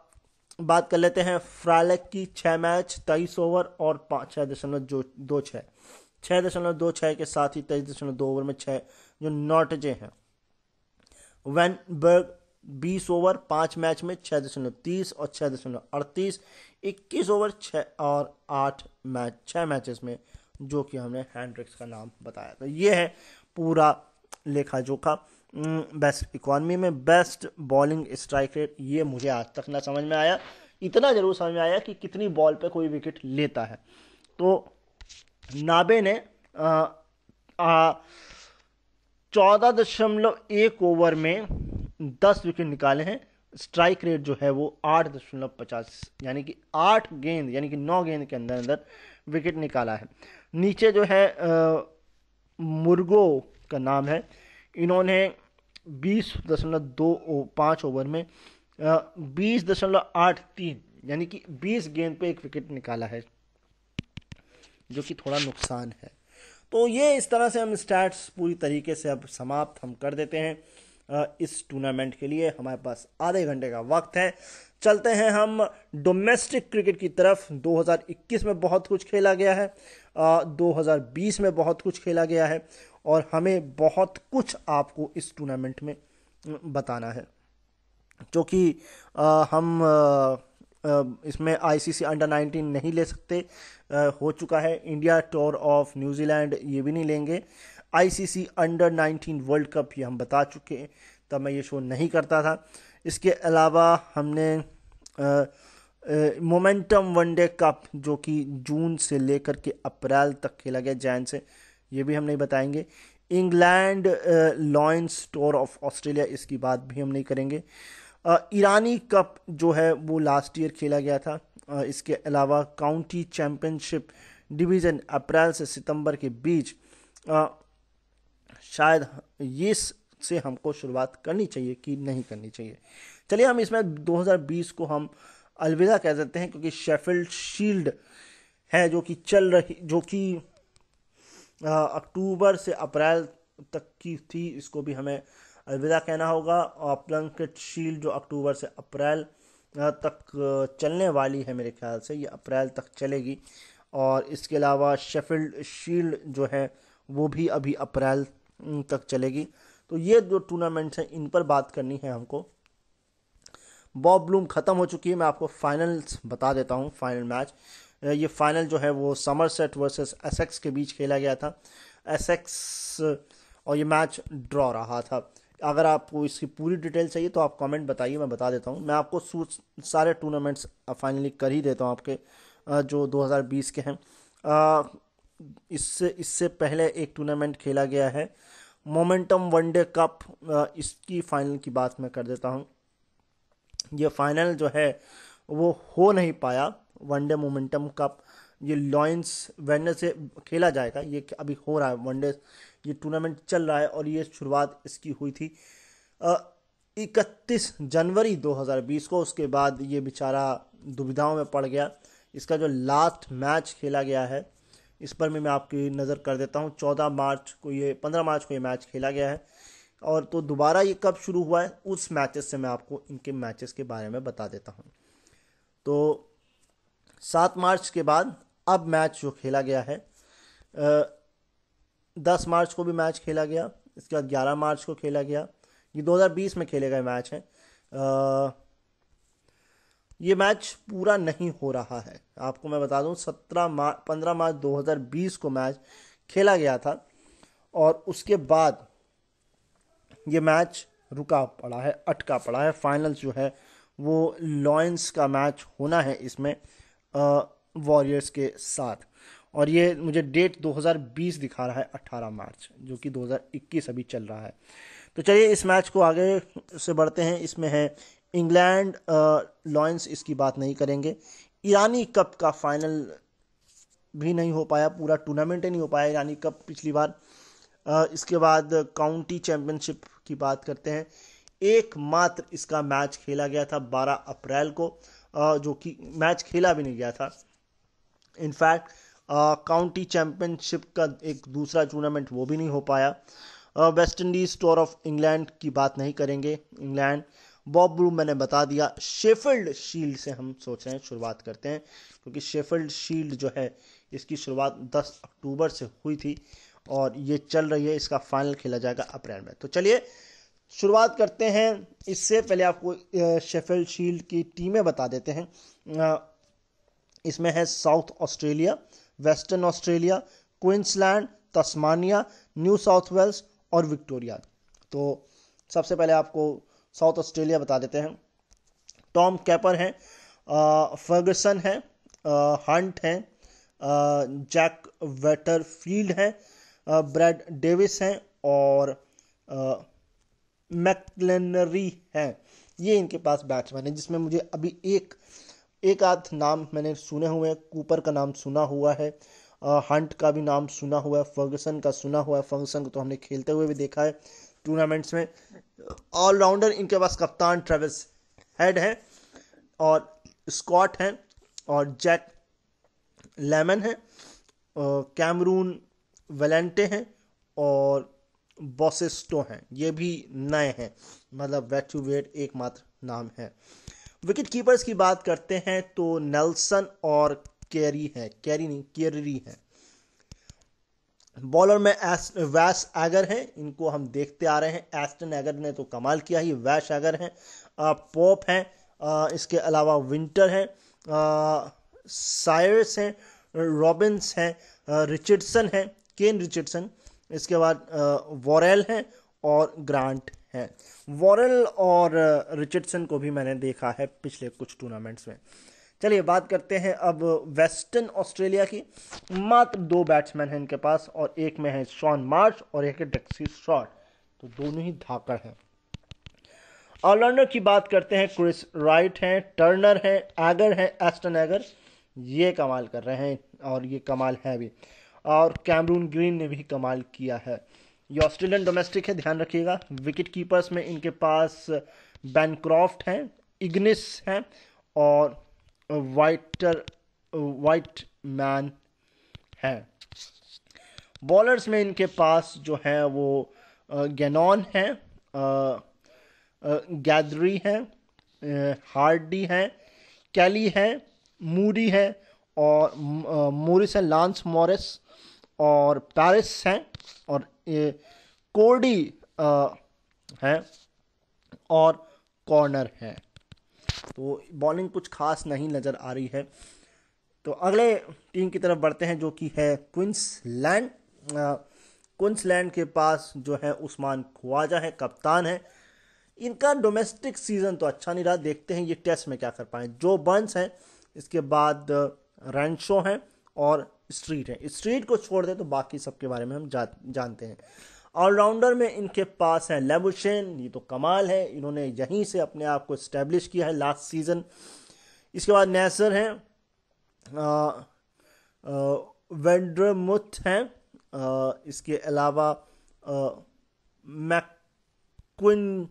बात कर लेते हैं फ्रालेक की छः मैच तेईस ओवर और पाँच छः दशमलव जो दो छः छः दशमलव दो छः के साथ ही तेईस दशमलव दो ओवर में छः जो नॉटजे हैं। वैनबर्ग बीस ओवर, पाँच मैच में छः दशमलव तीस और छः दशमलव अड़तीस, इक्कीस ओवर छः और आठ मैच छः मैचेस में, जो कि हमने हैंड्रिक्स का नाम बताया। तो ये है पूरा लेखा जोखा। बेस्ट इकॉनमी में बेस्ट बॉलिंग स्ट्राइक रेट ये मुझे आज तक ना समझ में आया। इतना ज़रूर समझ में आया कि कितनी बॉल पे कोई विकेट लेता है। तो नाबे ने चौदह दशमलव एक ओवर में दस विकेट निकाले हैं। स्ट्राइक रेट जो है वो आठ दशमलव पचास यानी कि आठ गेंद यानी कि नौ गेंद के अंदर अंदर विकेट निकाला है। नीचे जो है आ, मुर्गो का नाम है। इन्होंने बीस दशमलव दो पाँच ओवर में बीस दशमलव आठ तीन यानी कि बीस गेंद पे एक विकेट निकाला है जो कि थोड़ा नुकसान है। तो ये इस तरह से हम स्टैट्स पूरी तरीके से अब समाप्त हम कर देते हैं। इस टूर्नामेंट के लिए हमारे पास आधे घंटे का वक्त है। चलते हैं हम डोमेस्टिक क्रिकेट की तरफ़। 2021 में बहुत कुछ खेला गया है। 2020 में बहुत कुछ खेला गया है और हमें बहुत कुछ आपको इस टूर्नामेंट में बताना है। क्योंकि हम इसमें आईसीसी अंडर 19 नहीं ले सकते। हो चुका है। इंडिया टूर ऑफ़ न्यूजीलैंड ये भी नहीं लेंगे। आईसीसी अंडर 19 वर्ल्ड कप ये हम बता चुके हैं। तब मैं ये शो नहीं करता था। इसके अलावा हमने मोमेंटम वनडे कप जो कि जून से लेकर के अप्रैल तक खेला गया जैन से, ये भी हम नहीं बताएँगे। England Lions tour of Australia इसकी बात भी हम नहीं करेंगे। ईरानी कप जो है, वो लास्ट ईयर खेला गया था। इसके अलावा काउंटी चैम्पियनशिप डिवीज़न अप्रैल से सितंबर के बीच शायद ये से हमको शुरुआत करनी चाहिए कि नहीं करनी चाहिए। चलिए हम इसमें 2020 को हम अलविदा कह देते हैं क्योंकि शेफिल्ड शील्ड है जो कि चल रही, जो कि अक्टूबर से अप्रैल तक की थी, इसको भी हमें अलविदा कहना होगा। और प्लंकेट शील्ड जो अक्टूबर से अप्रैल तक चलने वाली है मेरे ख्याल से, ये अप्रैल तक चलेगी। और इसके अलावा शेफिल्ड शील्ड जो है, वो भी अभी अप्रैल तक चलेगी। तो ये जो टूर्नामेंट्स हैं, इन पर बात करनी है हमको। बॉब ब्लूम ख़त्म हो चुकी है, मैं आपको फाइनल्स बता देता हूँ फाइनल मैच ये फाइनल जो है, वो समर सेट वर्सेस एसेक्स के बीच खेला गया था। एसेक्स और ये मैच ड्रॉ रहा था। अगर आपको इसकी पूरी डिटेल चाहिए तो आप कमेंट बताइए, मैं बता देता हूँ। मैं आपको सारे टूर्नामेंट्स फाइनली कर ही देता हूँ आपके। जो 2020 के हैं। इससे इससे पहले एक टूर्नामेंट खेला गया है। मोमेंटम वनडे कप इसकी फाइनल की बात मैं कर देता हूँ। ये फाइनल जो है, वो हो नहीं पाया। वनडे मोमेंटम कप ये लॉयंस वेडने से खेला जाएगा। ये अभी हो रहा है। वनडे ये टूर्नामेंट चल रहा है और ये शुरुआत इसकी हुई थी इकतीस जनवरी 2020 को। उसके बाद ये बेचारा दुविधाओं में पड़ गया। इसका जो लास्ट मैच खेला गया है इस पर भी मैं आपकी नज़र कर देता हूँ। चौदह मार्च को ये, पंद्रह मार्च को ये मैच खेला गया है। और तो दोबारा ये कब शुरू हुआ है, उस मैचेस से मैं आपको इनके मैचेस के बारे में बता देता हूँ। तो सात मार्च के बाद अब मैच जो खेला गया है दस मार्च को भी मैच खेला गया, इसके बाद ग्यारह मार्च को खेला गया। ये 2020 में खेले गए मैच हैं। ये मैच पूरा नहीं हो रहा है। आपको मैं बता दूँ, सत्रह मार्च पंद्रह मार्च 2020 को मैच खेला गया था और उसके बाद ये मैच रुका पड़ा है, अटका पड़ा है। फाइनल जो है, वो लॉयंस का मैच होना है इसमें वॉरियर्स के साथ। और ये मुझे डेट 2020 दिखा रहा है 18 मार्च, जो कि 2021 अभी चल रहा है। तो चलिए, इस मैच को आगे से बढ़ते हैं। इसमें है इंग्लैंड लॉयंस इसकी बात नहीं करेंगे। ईरानी कप का फाइनल भी नहीं हो पाया, पूरा टूर्नामेंट ही नहीं हो पाया ईरानी कप पिछली बार। इसके बाद काउंटी चैम्पियनशिप की बात करते हैं। एकमात्र इसका मैच खेला गया था 12 अप्रैल को जो कि मैच खेला भी नहीं गया था। इनफैक्ट काउंटी चैम्पियनशिप का एक दूसरा टूर्नामेंट वो भी नहीं हो पाया। West Indies tour of England की बात नहीं करेंगे। इंग्लैंड बॉब ब्लू मैंने बता दिया शेफिल्ड शील्ड से हम सोच रहे हैं, शुरुआत करते हैं। क्योंकि शेफिल्ड शील्ड जो है, इसकी शुरुआत 10 अक्टूबर से हुई थी और ये चल रही है, इसका फाइनल खेला जाएगा अप्रैल में। तो चलिए, शुरुआत करते हैं। इससे पहले आपको शेफेल्ड शील्ड की टीमें बता देते हैं। इसमें है South Australia Western Australia Queensland Tasmania New South Wales और विक्टोरिया तो सबसे पहले आपको साउथ ऑस्ट्रेलिया बता देते हैं। टॉम कैपर हैं फर्गसन है हंट हैं जैक वेटरफील्ड हैं ब्रैड डेविस हैं और मैकलेनरी हैं। ये इनके पास बैट्समैन है, जिसमें मुझे अभी एक एक आध नाम मैंने सुने हुए हैं। कूपर का नाम सुना हुआ है हंट का भी नाम सुना हुआ है, फर्गसन का सुना हुआ है। फर्गसन को तो हमने खेलते हुए भी देखा है टूर्नामेंट्स में। ऑलराउंडर, इनके पास कप्तान ट्रेविस हेड है और स्कॉट हैं और जैक लेमन है कैमरून वेलेंटे हैं और बॉसिस्टो हैं। ये भी नए हैं मतलब वेट एकमात्र नाम है। विकेट कीपर्स की बात करते हैं तो नेल्सन और कैरी है, कैरी नहीं, केरी है। बॉलर में वैस एगर हैं, इनको हम देखते आ रहे हैं। एस्टन एगर ने तो कमाल किया ही वैश एगर हैं पॉप हैं इसके अलावा विंटर हैं सायर्स हैं, रॉबिन्स हैं रिचर्डसन हैं, केन रिचर्डसन, इसके बाद वॉरेल हैं और ग्रांट हैं। वॉरेल और रिचर्डसन को भी मैंने देखा है पिछले कुछ टूर्नामेंट्स में। चलिए बात करते हैं अब वेस्टर्न ऑस्ट्रेलिया की। मात्र दो बैट्समैन हैं इनके पास और एक में है शॉन मार्च और एक है डेक्सी शॉर्ट तो दोनों ही धाकड़ हैं। ऑलराउंडर की बात करते हैं, क्रिस राइट हैं, टर्नर हैं, एगर हैं, एस्टन एगर। ये कमाल कर रहे हैं और ये कमाल है भी। और कैमरून ग्रीन ने भी कमाल किया है। ये ऑस्ट्रेलियन डोमेस्टिक है, ध्यान रखिएगा। विकेट कीपर्स में इनके पास बैनक्रॉफ्ट हैं, इग्निस हैं और वाइटर वाइट मैन है। बॉलर्स में इनके पास जो है वो गैनॉन है गैदरी है हार्डी है कैली है मूरी है और मोरिस है लांस मॉरिस और पैरिस हैं और कोर्डी है और कॉर्नर है। तो बॉलिंग कुछ खास नहीं नज़र आ रही है। तो अगले टीम की तरफ़ बढ़ते हैं जो कि है क्विंसलैंड। क्विंसलैंड के पास जो है उस्मान ख्वाजा है कप्तान है। इनका डोमेस्टिक सीज़न तो अच्छा नहीं रहा देखते हैं ये टेस्ट में क्या कर पाए। जो बंस हैं इसके बाद रैंशो हैं और स्ट्रीट है। स्ट्रीट को छोड़ दें तो बाकी सबके बारे में हम जा, जानते हैं। ऑलराउंडर में इनके पास है लेबुशेन, ये तो कमाल है, इन्होंने यहीं से अपने आप को इस्टेब्लिश किया है लास्ट सीज़न। इसके बाद नैसर हैं वेंड्रमुथ हैं इसके अलावा मैक्विनी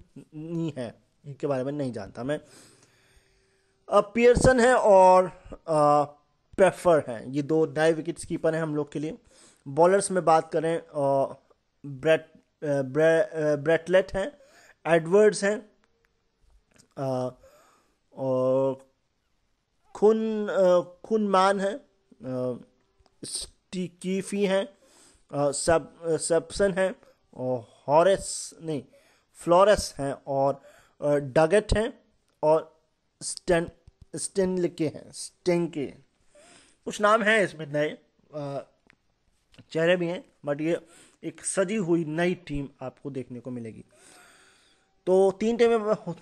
है, इनके बारे में नहीं जानता मैं। पियर्सन है और पेफर हैं, ये दो नए विकेट कीपर हैं हम लोग के लिए। बॉलर्स में बात करें ब्रेट ब्रे, ब्रेटलेट हैं एडवर्ड्स हैं और खुन खुन मान है स्टीकीफी हैं सब सबसन हैं और हॉरेस नहीं फ्लोरस हैं और डगेट हैं और स्टेन स्टेनलिके हैं स्टेंके। कुछ नाम हैं इसमें नए चेहरे भी हैं बट ये एक सजी हुई नई टीम आपको देखने को मिलेगी। तो तीन टीमें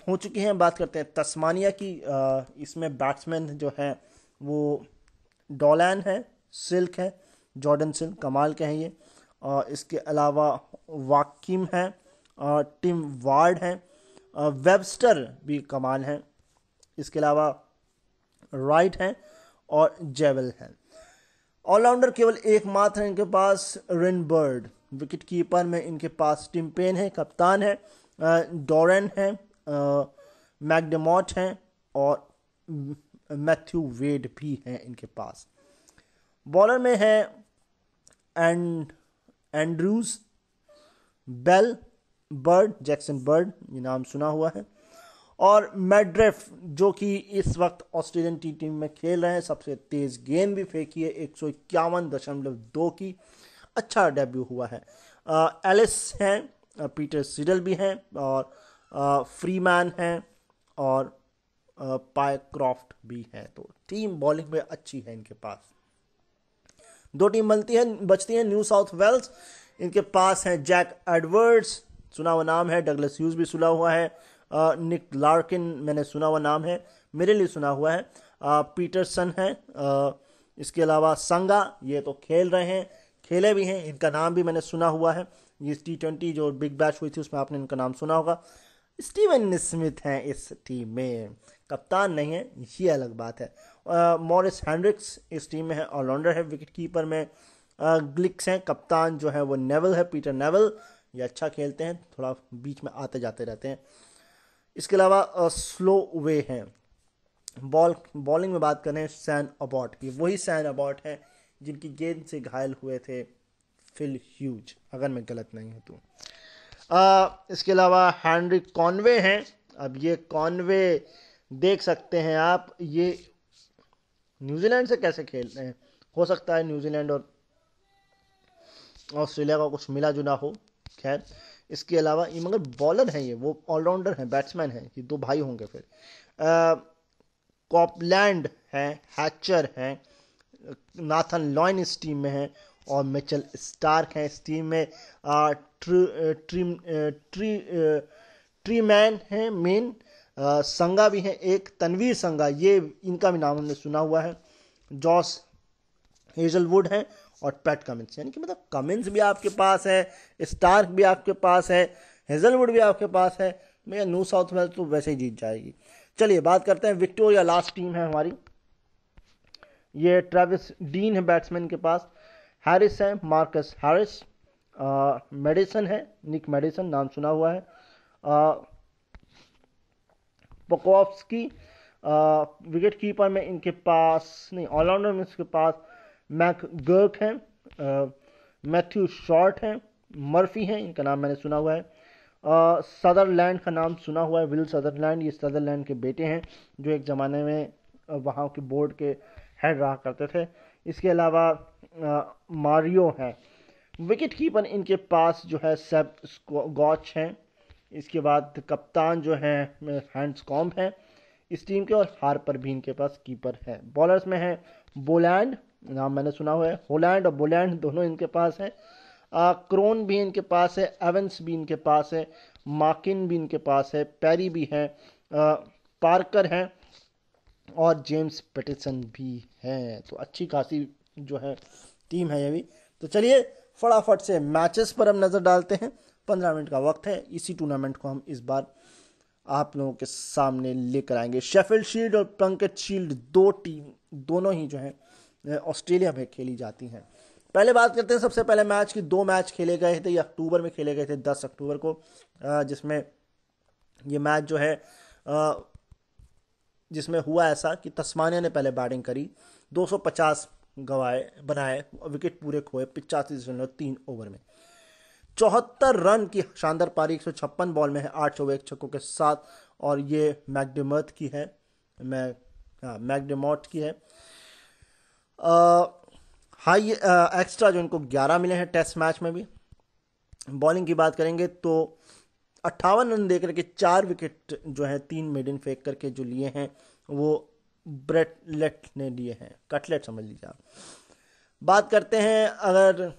हो चुकी हैं। बात करते हैं तस्मानिया की। इसमें बैट्समैन जो है, वो डोलैन है, सिल्क है, जॉर्डन सिल्क, कमाल के हैं ये। और इसके अलावा वाकिम है और टिम वार्ड है वेबस्टर भी कमाल हैं। इसके अलावा राइट हैं और जेवल हैं। ऑलराउंडर केवल एकमात्र इनके पास रिनबर्ड विकेट कीपर में इनके पास टिम पेन है, कप्तान है डोरन है मैकडमॉट हैं और मैथ्यू वेड भी हैं इनके पास। बॉलर में है and Andrews Bell Bird Jackson Bird ये नाम सुना हुआ है। और मेड्रेफ जो कि इस वक्त ऑस्ट्रेलियन टी टीम में खेल रहे हैं, सबसे तेज गेंद भी फेंकी है, एक की। अच्छा डेब्यू हुआ है। एलिस हैं पीटर सीडल भी हैं और फ्रीमैन हैं और पायक्रॉफ्ट भी हैं। तो टीम बॉलिंग में अच्छी है इनके पास। दो टीम बनती है, बचती है न्यू साउथ वेल्स इनके पास हैं जैक एडवर्ड्स सुना हुआ नाम है। डगलस ह्यूज भी सुना हुआ है। निक लार्किन मैंने सुना हुआ नाम है। मेरे लिए सुना हुआ है। पीटरसन है इसके अलावा संगा ये तो खेल रहे हैं। खेले भी हैं, इनका नाम भी मैंने सुना हुआ है। ये टी ट्वेंटी जो बिग बैश हुई थी, उसमें आपने इनका नाम सुना होगा। स्टीवन स्मिथ हैं इस टीम में। कप्तान नहीं है, ये अलग बात है। मॉरिस हैंड्रिक्स इस टीम में है ऑलराउंडर है विकेट कीपर में ग्लिक्स हैं, कप्तान जो है वो नेवल है पीटर नेवल ये अच्छा खेलते हैं, थोड़ा बीच में आते जाते रहते हैं। इसके अलावा स्लो वे हैं। बॉल, बॉलिंग में बात करें सैन अबॉट की। वही सैन अबॉट है जिनकी गेंद से घायल हुए थे फिल ह्यूज, अगर मैं गलत नहीं हूँ तो। इसके अलावा हैंनरी कॉनवे हैं। अब ये कॉनवे देख सकते हैं आप, ये न्यूजीलैंड से कैसे खेल रहे हैं। हो सकता है न्यूजीलैंड और ऑस्ट्रेलिया का कुछ मिला जुला हो, खैर। इसके अलावा ये मगर बॉलर हैं ये, वो ऑलराउंडर हैं, बैट्समैन हैं, ये दो भाई होंगे फिर। कॉपलैंड हैं, हैचर हैं नाथन लॉइन इस टीम में हैं और मिचल स्टार्क हैं इस टीम में। ट्री ट्री ट्री ट्री मैन हैं मेन। संगा भी हैं एक, तनवीर संगा, ये इनका भी नाम हमने सुना हुआ है। जॉस हेजलवुड हैं और पैट कमिंस। यानी कि मतलब कमिंस भी आपके पास है, स्टार्क भी आपके पास है, हेजलवुड भी आपके पास है। मैं न्यू साउथ वेल्स तो वैसे ही जीत जाएगी। चलिए, बात करते हैं विक्टोरिया लास्ट टीम है हमारी। ये ट्रेविस डीन है बैट्समैन के पास। हैरिस है, मार्कस हैरिस। मेडिसन है, निक मेडिसन, नाम सुना हुआ है। पकोफ्सकी विकेट कीपर में इनके पास नहीं, ऑलराउंडर में इसके पास मैक गर्क हैं मैथ्यू शॉर्ट हैं, मर्फी हैं, इनका नाम मैंने सुना हुआ है। सदरलैंड का नाम सुना हुआ है, विल सदरलैंड, ये सदरलैंड के बेटे हैं, जो एक ज़माने में वहाँ के बोर्ड के हेड रहा करते थे। इसके अलावा मारियो हैं। विकेट कीपर इनके पास जो है, सेब गॉच हैं। इसके बाद कप्तान जो है हैंड्स कॉम्प हैं। इस टीम के और हारपर भी इनके पास कीपर है। बॉलर्स में है बोलैंड, नाम मैंने सुना हुआ है, होलैंड और बोलैंड दोनों इनके पास हैं। क्रोन भी इनके पास है, एवंस भी इनके पास है माकिन भी इनके पास है, पैरी भी हैं पार्कर हैं और जेम्स पेटिसन भी हैं तो अच्छी खासी जो है टीम है ये भी। तो चलिए, फटाफट से मैचेस पर हम नज़र डालते हैं। पंद्रह मिनट का वक्त है, इसी टूर्नामेंट को हम इस बार आप लोगों के सामने लेकर आएँगे। शेफिल्ड शील्ड और प्लंकेट शील्ड दो टीम दोनों ही जो है ऑस्ट्रेलिया में खेली जाती हैं। पहले बात करते हैं, सबसे पहले मैच की। दो मैच खेले गए थे, ये अक्टूबर में खेले गए थे, दस अक्टूबर को जिसमें ये मैच जो है जिसमें हुआ ऐसा कि तस्मानिया ने पहले बैटिंग करी। 250 गवाए, बनाए विकेट पूरे खोए, पिचासी दशमलव तीन ओवर में। चौहत्तर रन की शानदार पारी, एक सौ छप्पन बॉल में है, आठ सौ एक छक्कों के साथ। और ये मैकडेमर्थ की है, मैं की है। हाई एक्स्ट्रा जो इनको 11 मिले हैं टेस्ट मैच में भी। बॉलिंग की बात करेंगे तो अट्ठावन रन दे करके चार विकेट जो है, तीन मेडन फेंक करके जो लिए हैं, वो ब्रेटलेट ने लिए हैं, कटलेट समझ लीजिए आप। बात करते हैं अगर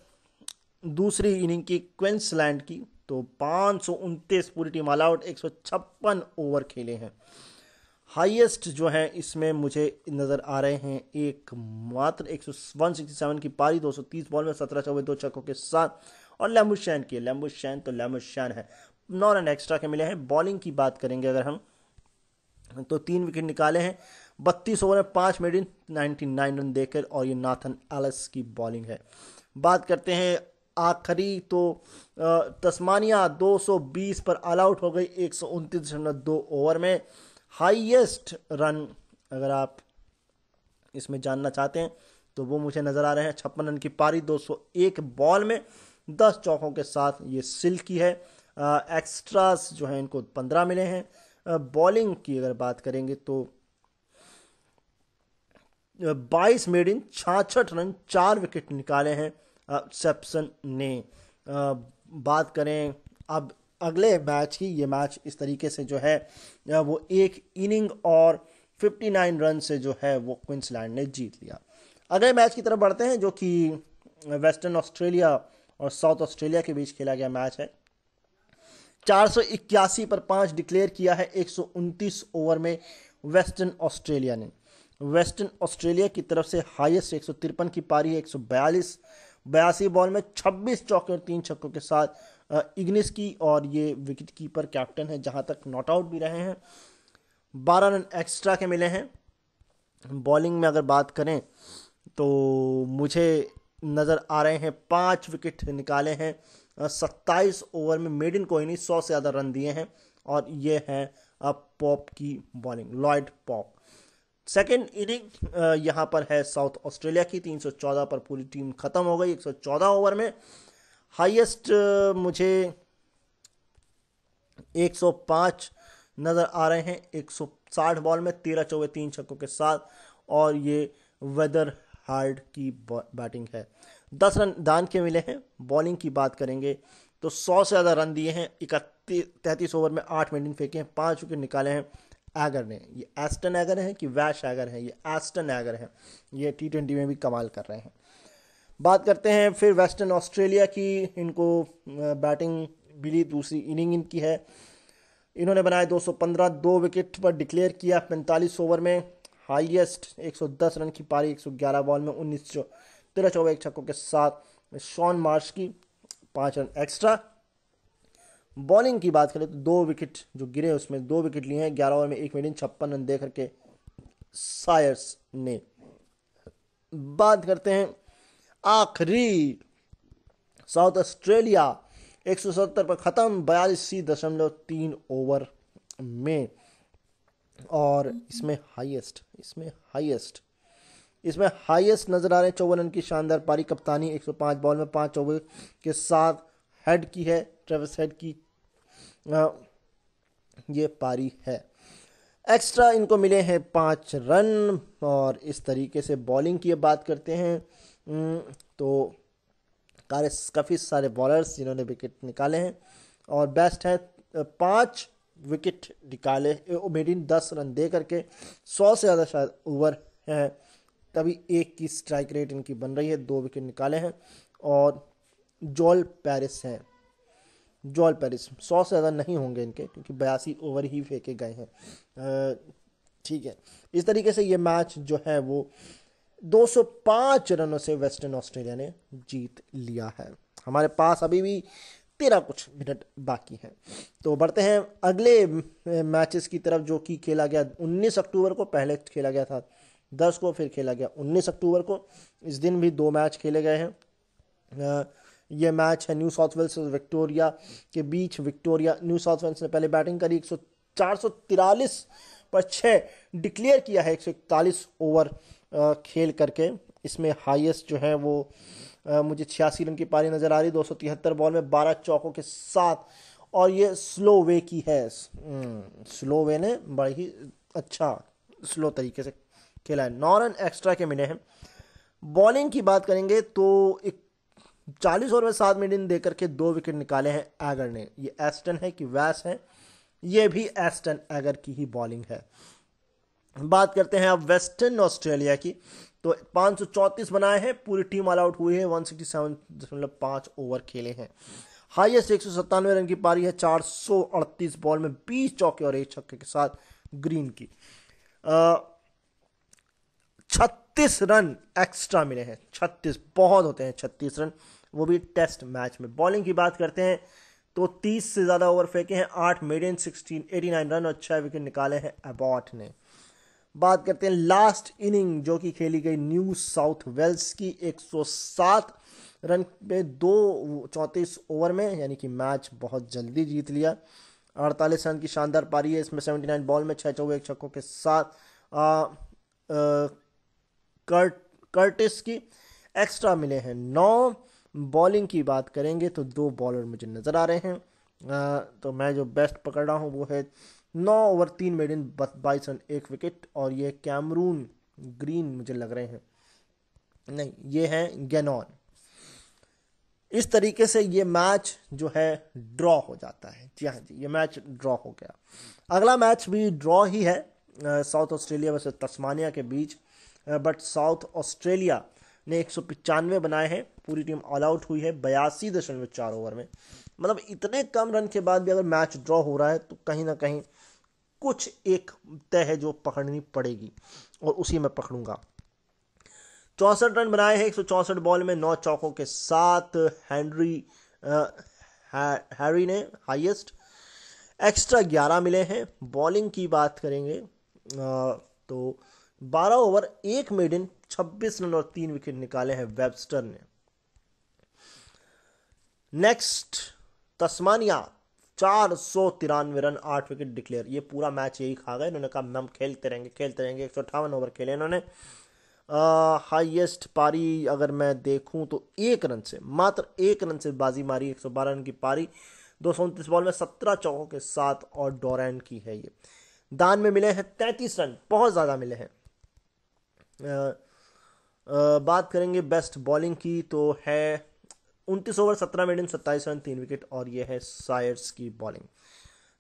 दूसरी इनिंग की क्विंसलैंड की तो पाँच पूरी टीम ऑल आउट, एक ओवर खेले हैं। हाईएस्ट जो है, इसमें मुझे नज़र आ रहे हैं एक मात्र एक सौ की पारी 230 बॉल में, सत्रह चौबे दो छक्कों के साथ। और लेम्बुशैन की, लेम्बुशैन तो लेम्बुशैन है। नौ रन एक्स्ट्रा के मिले हैं। बॉलिंग की बात करेंगे अगर हम तो तीन विकेट निकाले हैं। बत्तीस ओवर में पाँच मेडिन नाइन्टी नाइन रन देकर और ये नाथन एलिस की बॉलिंग है। बात करते हैं आखिरी तो तस्मानिया 220 पर ऑल आउट हो गई, एक ओवर में। हाईएस्ट रन अगर आप इसमें जानना चाहते हैं तो वो मुझे नज़र आ रहे हैं। छप्पन रन की पारी 201 बॉल में 10 चौकों के साथ ये सिल की है। एक्स्ट्रास जो है इनको 15 मिले हैं। बॉलिंग की अगर बात करेंगे तो 22 मेड इन, छाछठ रन, चार विकेट निकाले हैं सेप्सन ने। बात करें अब अगले मैच की, ये मैच इस तरीके से जो है वो एक इनिंग और 59 रन से जो है, वो क्विंसलैंड ने जीत लिया। अगले मैच की तरफ़ बढ़ते हैं, जो कि वेस्टर्न ऑस्ट्रेलिया और साउथ ऑस्ट्रेलिया के बीच खेला गया मैच है। चार सौ इक्यासी पर पाँच डिक्लेयर किया है, एक सौ उनतीस ओवर में वेस्टर्न ऑस्ट्रेलिया ने। वेस्टर्न ऑस्ट्रेलिया की तरफ़ से हाईएस्ट एक सौ तिरपन की पारी है, एक बयासी बॉल में 26 चौके और तीन छक्कों के साथ इग्निस की और ये विकेट कीपर कैप्टन है, जहाँ तक नॉट आउट भी रहे हैं। 12 रन एक्स्ट्रा के मिले हैं। बॉलिंग में अगर बात करें तो मुझे नज़र आ रहे हैं, पाँच विकेट निकाले हैं सत्ताईस ओवर में मेड कोई नहीं सौ से ज़्यादा रन दिए हैं, और ये है पॉप की bowling, Lloyd Pope. Second inning यहाँ पर है साउथ ऑस्ट्रेलिया की। 314 पर पूरी टीम खत्म हो गई 114 ओवर में। हाईएस्ट मुझे 105 नज़र आ रहे हैं। 160 बॉल में तेरह चौबे तीन छक्कों के साथ। और ये वेदर हार्ड की बैटिंग है। दस रन दान के मिले हैं। बॉलिंग की बात करेंगे तो सौ से ज़्यादा रन दिए हैं। इकतीस तैंतीस ओवर में आठ मिनट फेंके हैं, पाँच विकेट निकाले हैं। एगर ने ये एस्टन एगर है कि वैश एगर है? ये एस्टन एगर है। ये टी ट्वेंटी में भी कमाल कर रहे हैं। बात करते हैं फिर वेस्टर्न ऑस्ट्रेलिया की। इनको बैटिंग मिली दूसरी इनिंग इनकी है। इन्होंने बनाए 215 दो विकेट पर डिक्लेयर किया 45 ओवर में। हाईएस्ट 110 रन की पारी 111 बॉल में, उन्नीस सौ तेरह चौबे एक छक्कों के साथ। शॉन मार्श की पाँच रन एक्स्ट्रा बॉलिंग की बात करें तो दो विकेट जो गिरे उसमें, दो विकेट लिए हैं। ग्यारह ओवर में एक मिनट छप्पन रन दे करके सायर्स ने। बात करते हैं आखिरी। साउथ ऑस्ट्रेलिया 170 पर ख़त्म, बयालीस दशमलव तीन ओवर में। और इसमें हाईएस्ट इसमें हाईएस्ट इसमें हाईएस्ट नज़र आ रहे हैं। चौवन रन की शानदार पारी, कप्तानी 105 बॉल में पाँच ओवर के साथ हेड की है ट्रेविस हेड की ये पारी है। एक्स्ट्रा इनको मिले हैं पाँच रन और इस तरीके से बॉलिंग की बात करते हैं। तो कार्य काफ़ी सारे बॉलर्स जिन्होंने विकेट निकाले हैं और बेस्ट है, पाँच विकेट निकाले मेडिन दस रन दे करके सौ से ज़्यादा शायद ओवर हैं। तभी एक की स्ट्राइक रेट इनकी बन रही है, दो विकेट निकाले हैं और जॉल पेरिस हैं। जॉल पेरिस सौ से ज़्यादा नहीं होंगे इनके, क्योंकि बयासी ओवर ही फेंके गए हैं। ठीक है। इस तरीके से ये मैच जो है वो 205 रनों से वेस्टर्न ऑस्ट्रेलिया ने जीत लिया है। हमारे पास अभी भी तेरह कुछ मिनट बाकी हैं। तो बढ़ते हैं अगले मैचेस की तरफ़, जो कि खेला गया 19 अक्टूबर को। पहले खेला गया था 10 को, फिर खेला गया 19 अक्टूबर को। इस दिन भी दो मैच खेले गए हैं। ये मैच है न्यू साउथ वेल्स और विक्टोरिया के बीच। विक्टोरिया न्यू साउथ वेल्स ने पहले बैटिंग करी एक सौ चार सौ तिरालीस पर छः डिक्लेयर किया है एक सौ इकतालीस ओवर खेल करके। इसमें हाईएस्ट जो है वो आ, मुझे छियासी रन की पारी नज़र आ रही दो सौ तिहत्तर बॉल में बारह चौकों के साथ। और ये स्लो वे की है। स्लो हम्म, वे ने बड़ा ही अच्छा स्लो तरीके से खेला है। नौ रन एक्स्ट्रा के मिले हैं। बॉलिंग की बात करेंगे तो एक चालीस ओवर में सात मिनट दे करके दो विकेट निकाले हैं एगर ने। ये एस्टन है कि वैस है। ये भी एस्टन एगर की ही बॉलिंग है। बात करते हैं अब वेस्टर्न ऑस्ट्रेलिया की। तो 534 बनाए हैं, पूरी टीम ऑल आउट हुई है 167.5 ओवर खेले हैं। हाईएस्ट एक सौ सत्तानवे रन की पारी है 438 बॉल में 20 चौके और एक छक्के के साथ ग्रीन की। छत्तीस रन एक्स्ट्रा मिले हैं। छत्तीस बहुत होते हैं छत्तीस रन। वो भी टेस्ट मैच में। बॉलिंग की बात करते हैं तो 30 से ज़्यादा ओवर फेंके हैं। आठ maiden sixteen eighty nine run और छः विकेट निकाले हैं अबॉट ने। बात करते हैं लास्ट इनिंग जो कि खेली गई न्यू साउथ वेल्स की 107 रन पे दो चौंतीस ओवर में यानी कि मैच बहुत जल्दी जीत लिया। अड़तालीस रन की शानदार पारी है। इसमें 79 बॉल में छः चौबे एक छक्कों के साथ आ, आ, कर्ट कर्टिस की एक्स्ट्रा मिले हैं नौ। बॉलिंग की बात करेंगे तो दो बॉलर मुझे नज़र आ रहे हैं। आ, तो मैं जो बेस्ट पकड़ रहा हूँ वो है नौ ओवर तीन मेड इन बाईस रन एक विकेट और ये कैमरून ग्रीन मुझे लग रहे हैं। नहीं ये हैं गैनॉन। इस तरीके से ये मैच जो है ड्रॉ हो जाता है। जी हाँ जी ये मैच ड्रॉ हो गया। अगला मैच भी ड्रॉ ही है। साउथ ऑस्ट्रेलिया वैसे तस्मानिया के बीच। बट साउथ ऑस्ट्रेलिया ने एक बनाए हैं। पूरी टीम ऑल आउट हुई है बयासी दशमलव चार ओवर में। मतलब इतने कम रन के बाद भी अगर मैच ड्रॉ हो रहा है तो कहीं ना कहीं कुछ एक तय है जो पकड़नी पड़ेगी और उसी में पकड़ूँगा। चौसठ रन बनाए हैं एक बॉल में नौ चौकों के साथ हैंनरी हैरी ने हाईएस्ट एक्स्ट्रा ग्यारह मिले हैं। बॉलिंग की बात करेंगे आ, तो बारह ओवर, एक मेडन छब्बीस रन और तीन विकेट निकाले हैं वेबस्टर ने। नेक्स्ट, तस्मानिया, चार सौ तिरानवे रन, आठ विकेट डिक्लेयर। ये पूरा मैच यही खा गए। इन्होंने कहा, हम खेलते रहेंगे खेलते रहेंगे। एक सौ अठावन ओवर खेले इन्होंने। हाईएस्ट पारी अगर मैं देखूँ तो एक रन से, मात्र एक रन से बाजी मारी, एक सौ बारह रन की पारी। दो सौ उनतीस बॉल में सत्रह चौकों के साथ और डोरैन की है ये। दान में मिले हैं तैंतीस रन, बहुत ज़्यादा मिले हैं। बात करेंगे बेस्ट बॉलिंग की तो है उनतीस ओवर सत्रह मिनट सत्ताईस रन, तीन विकेट और ये है सायर्स की बॉलिंग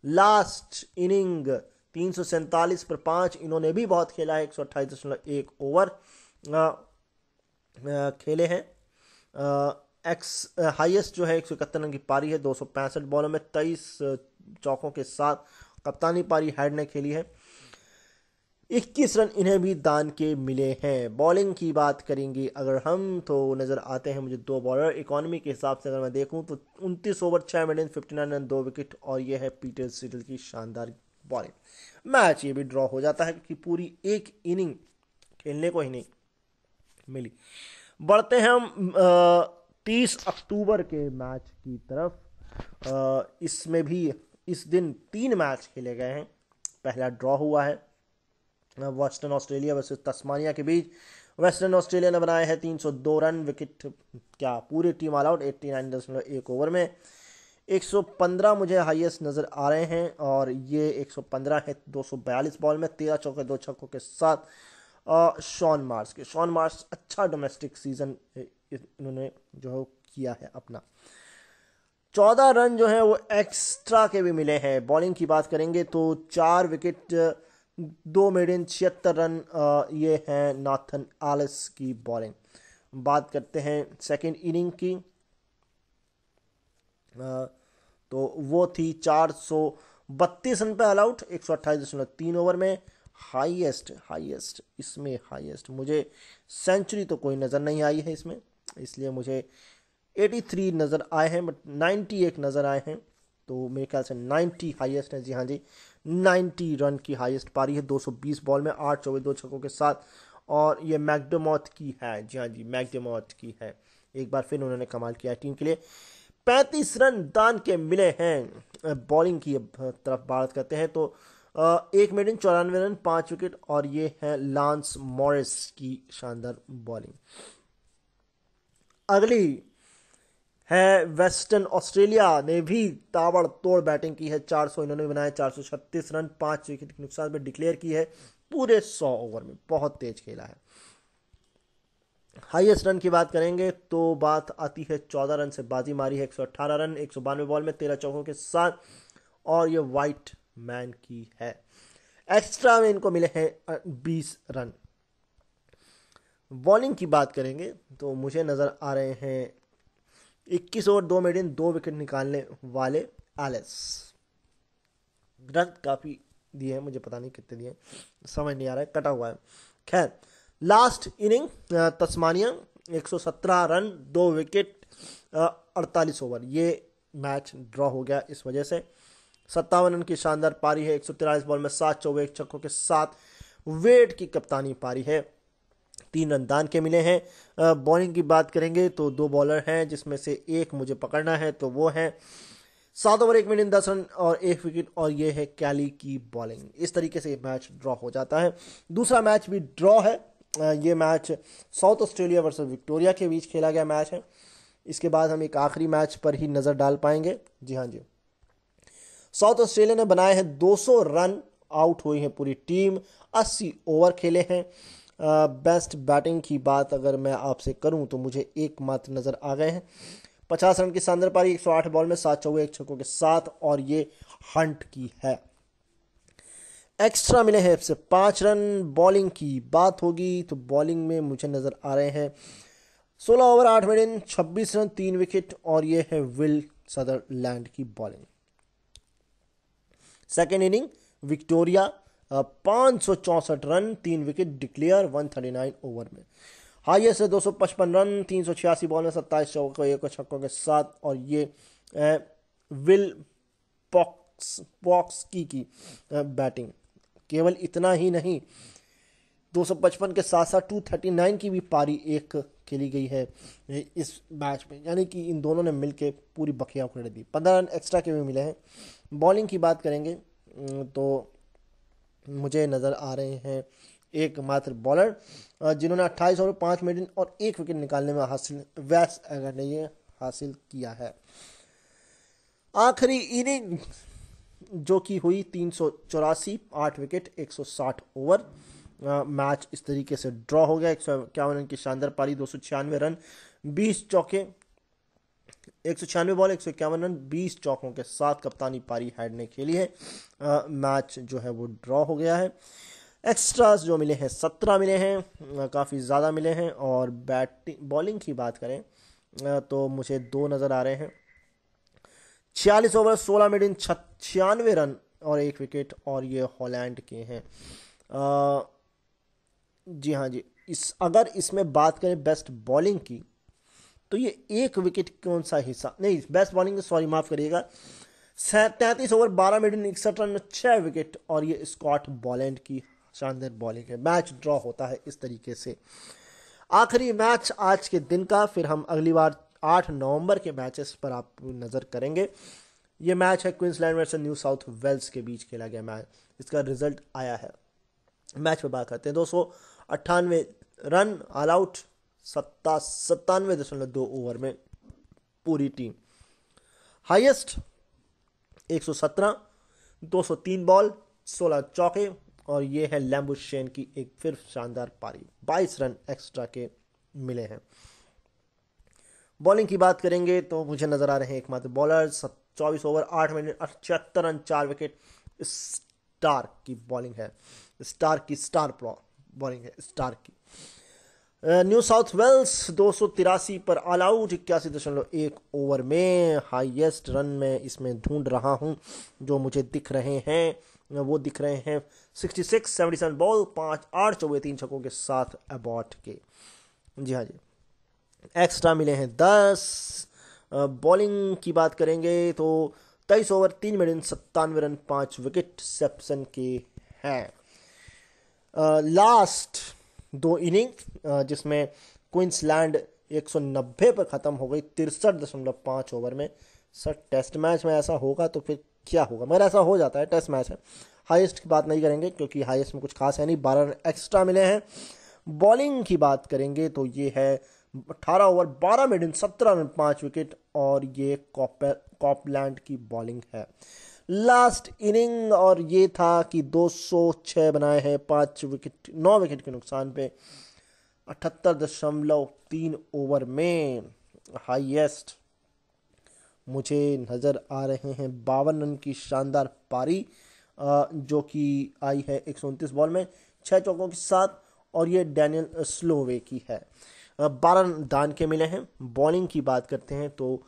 लास्ट इनिंग तीन सौ सैंतालीस पर पाँच, इन्होंने भी बहुत खेला है, एक सौ अट्ठाईस दशमलव एक ओवर खेले हैं। एक्स हाईएस्ट जो है एक सौ इकहत्तर रन की पारी है, दो सौ पैंसठ बॉलों में तेईस चौकों के साथ कप्तानी पारी हेड ने खेली है। 21 रन इन्हें भी दान के मिले हैं। बॉलिंग की बात करेंगे, अगर हम तो नज़र आते हैं मुझे दो बॉलर इकोनॉमी के हिसाब से अगर मैं देखूँ तो 29 ओवर छः मिनट फिफ्टी नाइन रन, दो विकेट और यह है पीटर सिटल की शानदार बॉलिंग मैच ये भी ड्रॉ हो जाता है क्योंकि पूरी एक इनिंग खेलने को ही नहीं मिली। बढ़ते हैं हम तीस अक्टूबर के मैच की तरफ़। इसमें भी इस दिन तीन मैच खेले गए हैं। पहला ड्रॉ हुआ है। वेस्टर्न ऑस्ट्रेलिया वर्सेस तस्मानिया के बीच। वेस्टर्न ऑस्ट्रेलिया ने बनाए हैं 302 रन विकेट क्या, पूरी team all out eighty over में। 115 मुझे हाईएस्ट नज़र आ रहे हैं और ये 115 है 242 बॉल में, तेरह चौके दो छक्कों के साथ शॉन मार्स के। शॉन मार्स अच्छा डोमेस्टिक सीज़न इन्होंने जो है किया है अपना। चौदह रन जो है वो एक्स्ट्रा के भी मिले हैं। बॉलिंग की बात करेंगे तो चार विकेट दो मेडन छिहत्तर रन ये हैं नाथन आलिस की बॉलिंग। बात करते हैं सेकेंड इनिंग की। तो वो थी चार सौ बत्तीस रन पे ऑल आउट एक सौ अट्ठाईस दशमलव तीन ओवर में। हाईएस्ट हाईएस्ट इसमें हाईएस्ट मुझे सेंचुरी तो कोई नज़र नहीं आई है इसमें, इसलिए मुझे 83 नज़र आए हैं बट 91 नज़र आए हैं। तो मेरे ख्याल से 90 हाईएस्ट है। जी हाँ जी 90 रन की हाईएस्ट पारी है 220 बॉल में, आठ चौबीस, दो छक्कों के साथ। और ये मैकडोमॉथ की है, जी हाँ जी मैकडोमॉथ की है। एक बार फिर उन्होंने कमाल किया टीम के लिए। पैंतीस रन दान के मिले हैं बॉलिंग की तरफ़ बात करते हैं तो एक मिनट चौरानवे रन, पाँच विकेट, और ये है लांस मॉरिस की शानदार बॉलिंग। अगली है वेस्टर्न ऑस्ट्रेलिया ने भी ताबड़ तोड़ बैटिंग की है। 400 इन्होंने बनाया 436 रन, पाँच विकेट के नुकसान पर डिक्लेयर की है। पूरे 100 ओवर में बहुत तेज खेला है। हाईएस्ट रन की बात करेंगे तो बात आती है 14 रन से। बाजी मारी है 118 रन, एक सौ बानवे बॉल में, तेरह चौकों के साथ। और ये वाइट मैन की है। एक्स्ट्रा में इनको मिले हैं 20 रन। बॉलिंग की बात करेंगे तो मुझे नज़र आ रहे हैं इक्कीस ओवर, दो मेडिन दो विकेट निकालने वाले एलिस रन काफ़ी दिए हैं, मुझे पता नहीं कितने दिए समझ नहीं आ रहा है, कटा हुआ है। खैर लास्ट इनिंग तस्मानिया 117 रन, दो विकेट अड़तालीस ओवर। ये मैच ड्रॉ हो गया इस वजह से। सत्तावन रन की शानदार पारी है, एक बॉल में सात चौबे एक छक्कों के साथ। वेट की कप्तानी पारी है। तीन रन दान के मिले हैं। बॉलिंग की बात करेंगे तो दो बॉलर हैं, जिसमें से एक मुझे पकड़ना है तो वो है। सात ओवर, एक मिनट, दस रन और एक विकेट, और ये है कैली की बॉलिंग। इस तरीके से ये मैच ड्रॉ हो जाता है। दूसरा मैच भी ड्रॉ है। ये match South Australia versus Victoria के बीच खेला गया मैच है। इसके बाद हम एक आखिरी मैच पर ही नज़र डाल पाएँगे। जी हाँ जी। साउथ ऑस्ट्रेलिया ने बनाए हैं 200 रन, आउट हुई है पूरी टीम। 80 ओवर खेले हैं। बेस्ट बैटिंग की बात अगर मैं आपसे करूँ तो मुझे एक मात्र नज़र आ गए हैं। पचास रन की शानदार पारी, एक सौ आठ बॉल में सात चौवे एक छक्कों के साथ और ये हंट की है। एक्स्ट्रा मिले हैं से पाँच रन। बॉलिंग की बात होगी तो बॉलिंग में मुझे नज़र आ रहे हैं। सोलह ओवर आठ मिनट छब्बीस रन, तीन विकेट और ये है विल सदरलैंड की बॉलिंग सेकेंड इनिंग विक्टोरिया पाँच सौ चौंसठ रन, तीन wicket declare one thirty nine over में। हाईएस्ट है दो सौ पचपन रन, तीन सौ छियासी बॉल में, सत्ताईस चौकों, एक छक्कों के साथ, और ये विल पॉक्स पॉक्स की की बैटिंग। केवल इतना ही नहीं 255 के साथ साथ 239 की भी पारी एक खेली गई है इस मैच में। यानी कि इन दोनों ने मिलकर पूरी बखिया उखड़ दी। पंद्रह रन एक्स्ट्रा के भी मिले हैं। बॉलिंग की बात करेंगे तो मुझे नज़र आ रहे हैं एक मात्र बॉलर जिन्होंने 28 ओवर पाँच मिनट और एक विकेट निकालने में हासिल, वैस अगर ने ये हासिल किया है। आखिरी इनिंग जो कि हुई तीन सौ चौरासी, आठ विकेट 160 ओवर मैच इस तरीके से ड्रॉ हो गया। एक सौ इक्यावन रन की शानदार पारी, दो सौ छियानवे रन, बीस चौके एक सौ छियानवे बॉल एक सौ इक्यावन रन बीस चौकों के साथ कप्तानी पारी हैड ने खेली है। मैच जो है वो ड्रॉ हो गया है। एक्स्ट्रास जो मिले हैं सत्रह मिले हैं काफ़ी ज़्यादा मिले हैं। और बैटिंग बॉलिंग की बात करें आ, तो मुझे दो नज़र आ रहे हैं। छियालीस ओवर सोलह मिनट छियानवे रन और एक विकेट और ये हॉलैंड के हैं। जी हाँ जी इस अगर इसमें बात करें बेस्ट बॉलिंग की तो ये एक विकेट कौन सा हिस्सा? नहीं बेस्ट बॉलिंग सॉरी माफ़ करिएगा। तैंतीस ओवर बारह मिनट इकसठ रन में छः विकेट और ये स्कॉट बॉलैंड की शानदार बॉलिंग है। मैच ड्रॉ होता है इस तरीके से। आखिरी मैच आज के दिन का, फिर हम अगली बार आठ नवंबर के मैचेस पर आप नज़र करेंगे। ये मैच है Queensland versus New South Wales के बीच खेला गया मैच इसका रिज़ल्ट आया है। मैच पर बात करते हैं। दो सौ अट्ठानवे रन ऑल आउट सत्ता सत्तानवे दशमलव दो ओवर में पूरी टीम। हाईएस्ट 117 203 बॉल 16 चौके, और ये है लैम्बुशेन की एक फिर शानदार पारी। 22 रन एक्स्ट्रा के मिले हैं। बॉलिंग की बात करेंगे तो मुझे नज़र आ रहे हैं एकमात्र बॉलर चौबीस ओवर, आठ मिनट, अठहत्तर रन, चार विकेट। स्टार की बॉलिंग है। स्टार की स्टार बॉलिंग है। स्टार की। न्यू साउथ वेल्स दो सौ तिरासी पर ऑल आउट इक्यासी दशमलव एक ओवर में हाईएस्ट रन में इसमें ढूंढ रहा हूँ। जो मुझे दिख रहे हैं, वो दिख रहे हैं 66 77 बॉल पाँच आठ चौबे तीन छक्कों के साथ अबॉट के। जी हाँ जी। एक्स्ट्रा मिले हैं दस। बॉलिंग की बात करेंगे तो तेईस ओवर तीन मिनट सत्तानवे रन, पाँच विकेट सेप्सन के हैं। लास्ट दो इनिंग जिसमें क्वींसलैंड 190 पर ख़त्म हो गई, तिरसठ दशमलव पाँच ओवर में। सर, टेस्ट मैच में ऐसा होगा तो फिर क्या होगा? मगर ऐसा हो जाता है, टेस्ट मैच है। हाईएस्ट की बात नहीं करेंगे, क्योंकि हाईएस्ट में कुछ खास है नहीं, बारह रन एक्स्ट्रा मिले हैं। बॉलिंग की बात करेंगे तो ये है, अठारह ओवर, बारह मिनट, सत्रह रन पाँच विकेट, और ये कॉपर कॉपलैंड की बॉलिंग है। लास्ट इनिंग, और ये था कि 206 बनाए हैं पाँच विकेट, नौ विकेट के नुकसान पे। अठहत्तर दशमलव तीन ओवर में हाईएस्ट मुझे नज़र आ रहे हैं बावन रन की शानदार पारी जो कि आई है एक सौ उनतीस बॉल में छः चौकों के साथ, और ये डैनियल स्लोवे की है। बारह दान के मिले हैं। बॉलिंग की बात करते हैं तो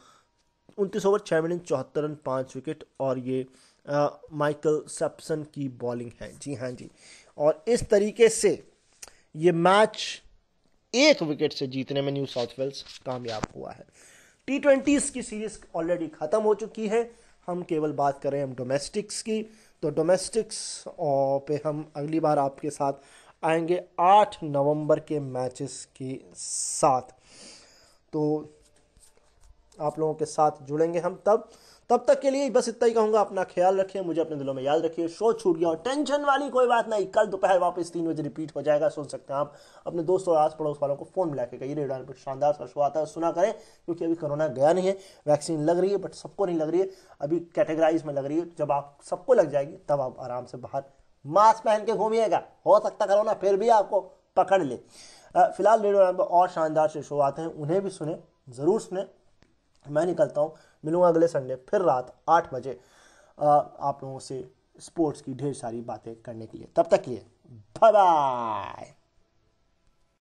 उनतीस ओवर छः मिनट चौहत्तर रन पाँच विकेट और ये आ, माइकल सेप्सन की बॉलिंग है। जी हाँ जी। और इस तरीके से ये मैच एक विकेट से जीतने में न्यू साउथ वेल्स कामयाब हुआ है। टी ट्वेंटीज़ की सीरीज़ ऑलरेडी ख़त्म हो चुकी है। हम केवल बात करें हम डोमेस्टिक्स की। तो डोमेस्टिक्स और पे हम अगली बार आपके साथ आएँगे आठ नवंबर के मैचेस के साथ। तो आप लोगों के साथ जुड़ेंगे हम तब तब तक के लिए बस इतना ही कहूँगा, अपना ख्याल रखिए, मुझे अपने दिलों में याद रखिए, शो छूट गया और टेंशन वाली कोई बात नहीं, कल दोपहर वापस तीन बजे रिपीट हो जाएगा, सुन सकते हैं आप अपने दोस्तों और आस पड़ोस वालों को फ़ोन मिला के कही रेडियो पर शानदार सा शो आता है, सुना करें, क्योंकि अभी कोरोना गया नहीं है, वैक्सीन लग रही है, बट सबको नहीं लग रही है, अभी कैटेगराइज में लग रही है, जब आप, सबको लग जाएगी, तब आप आराम से बाहर मास्क पहन के घूमिएगा, हो सकता कोरोना, फिर भी आपको पकड़ ले। फ़िलहाल रेडियो और शानदार से शो आते हैं, उन्हें भी सुने, ज़रूर सुने मैं निकलता हूँ, मिलूँगा अगले संडे फिर रात आठ बजे आप लोगों से स्पोर्ट्स की ढेर सारी बातें करने के लिए। तब तक लिए बाय बाय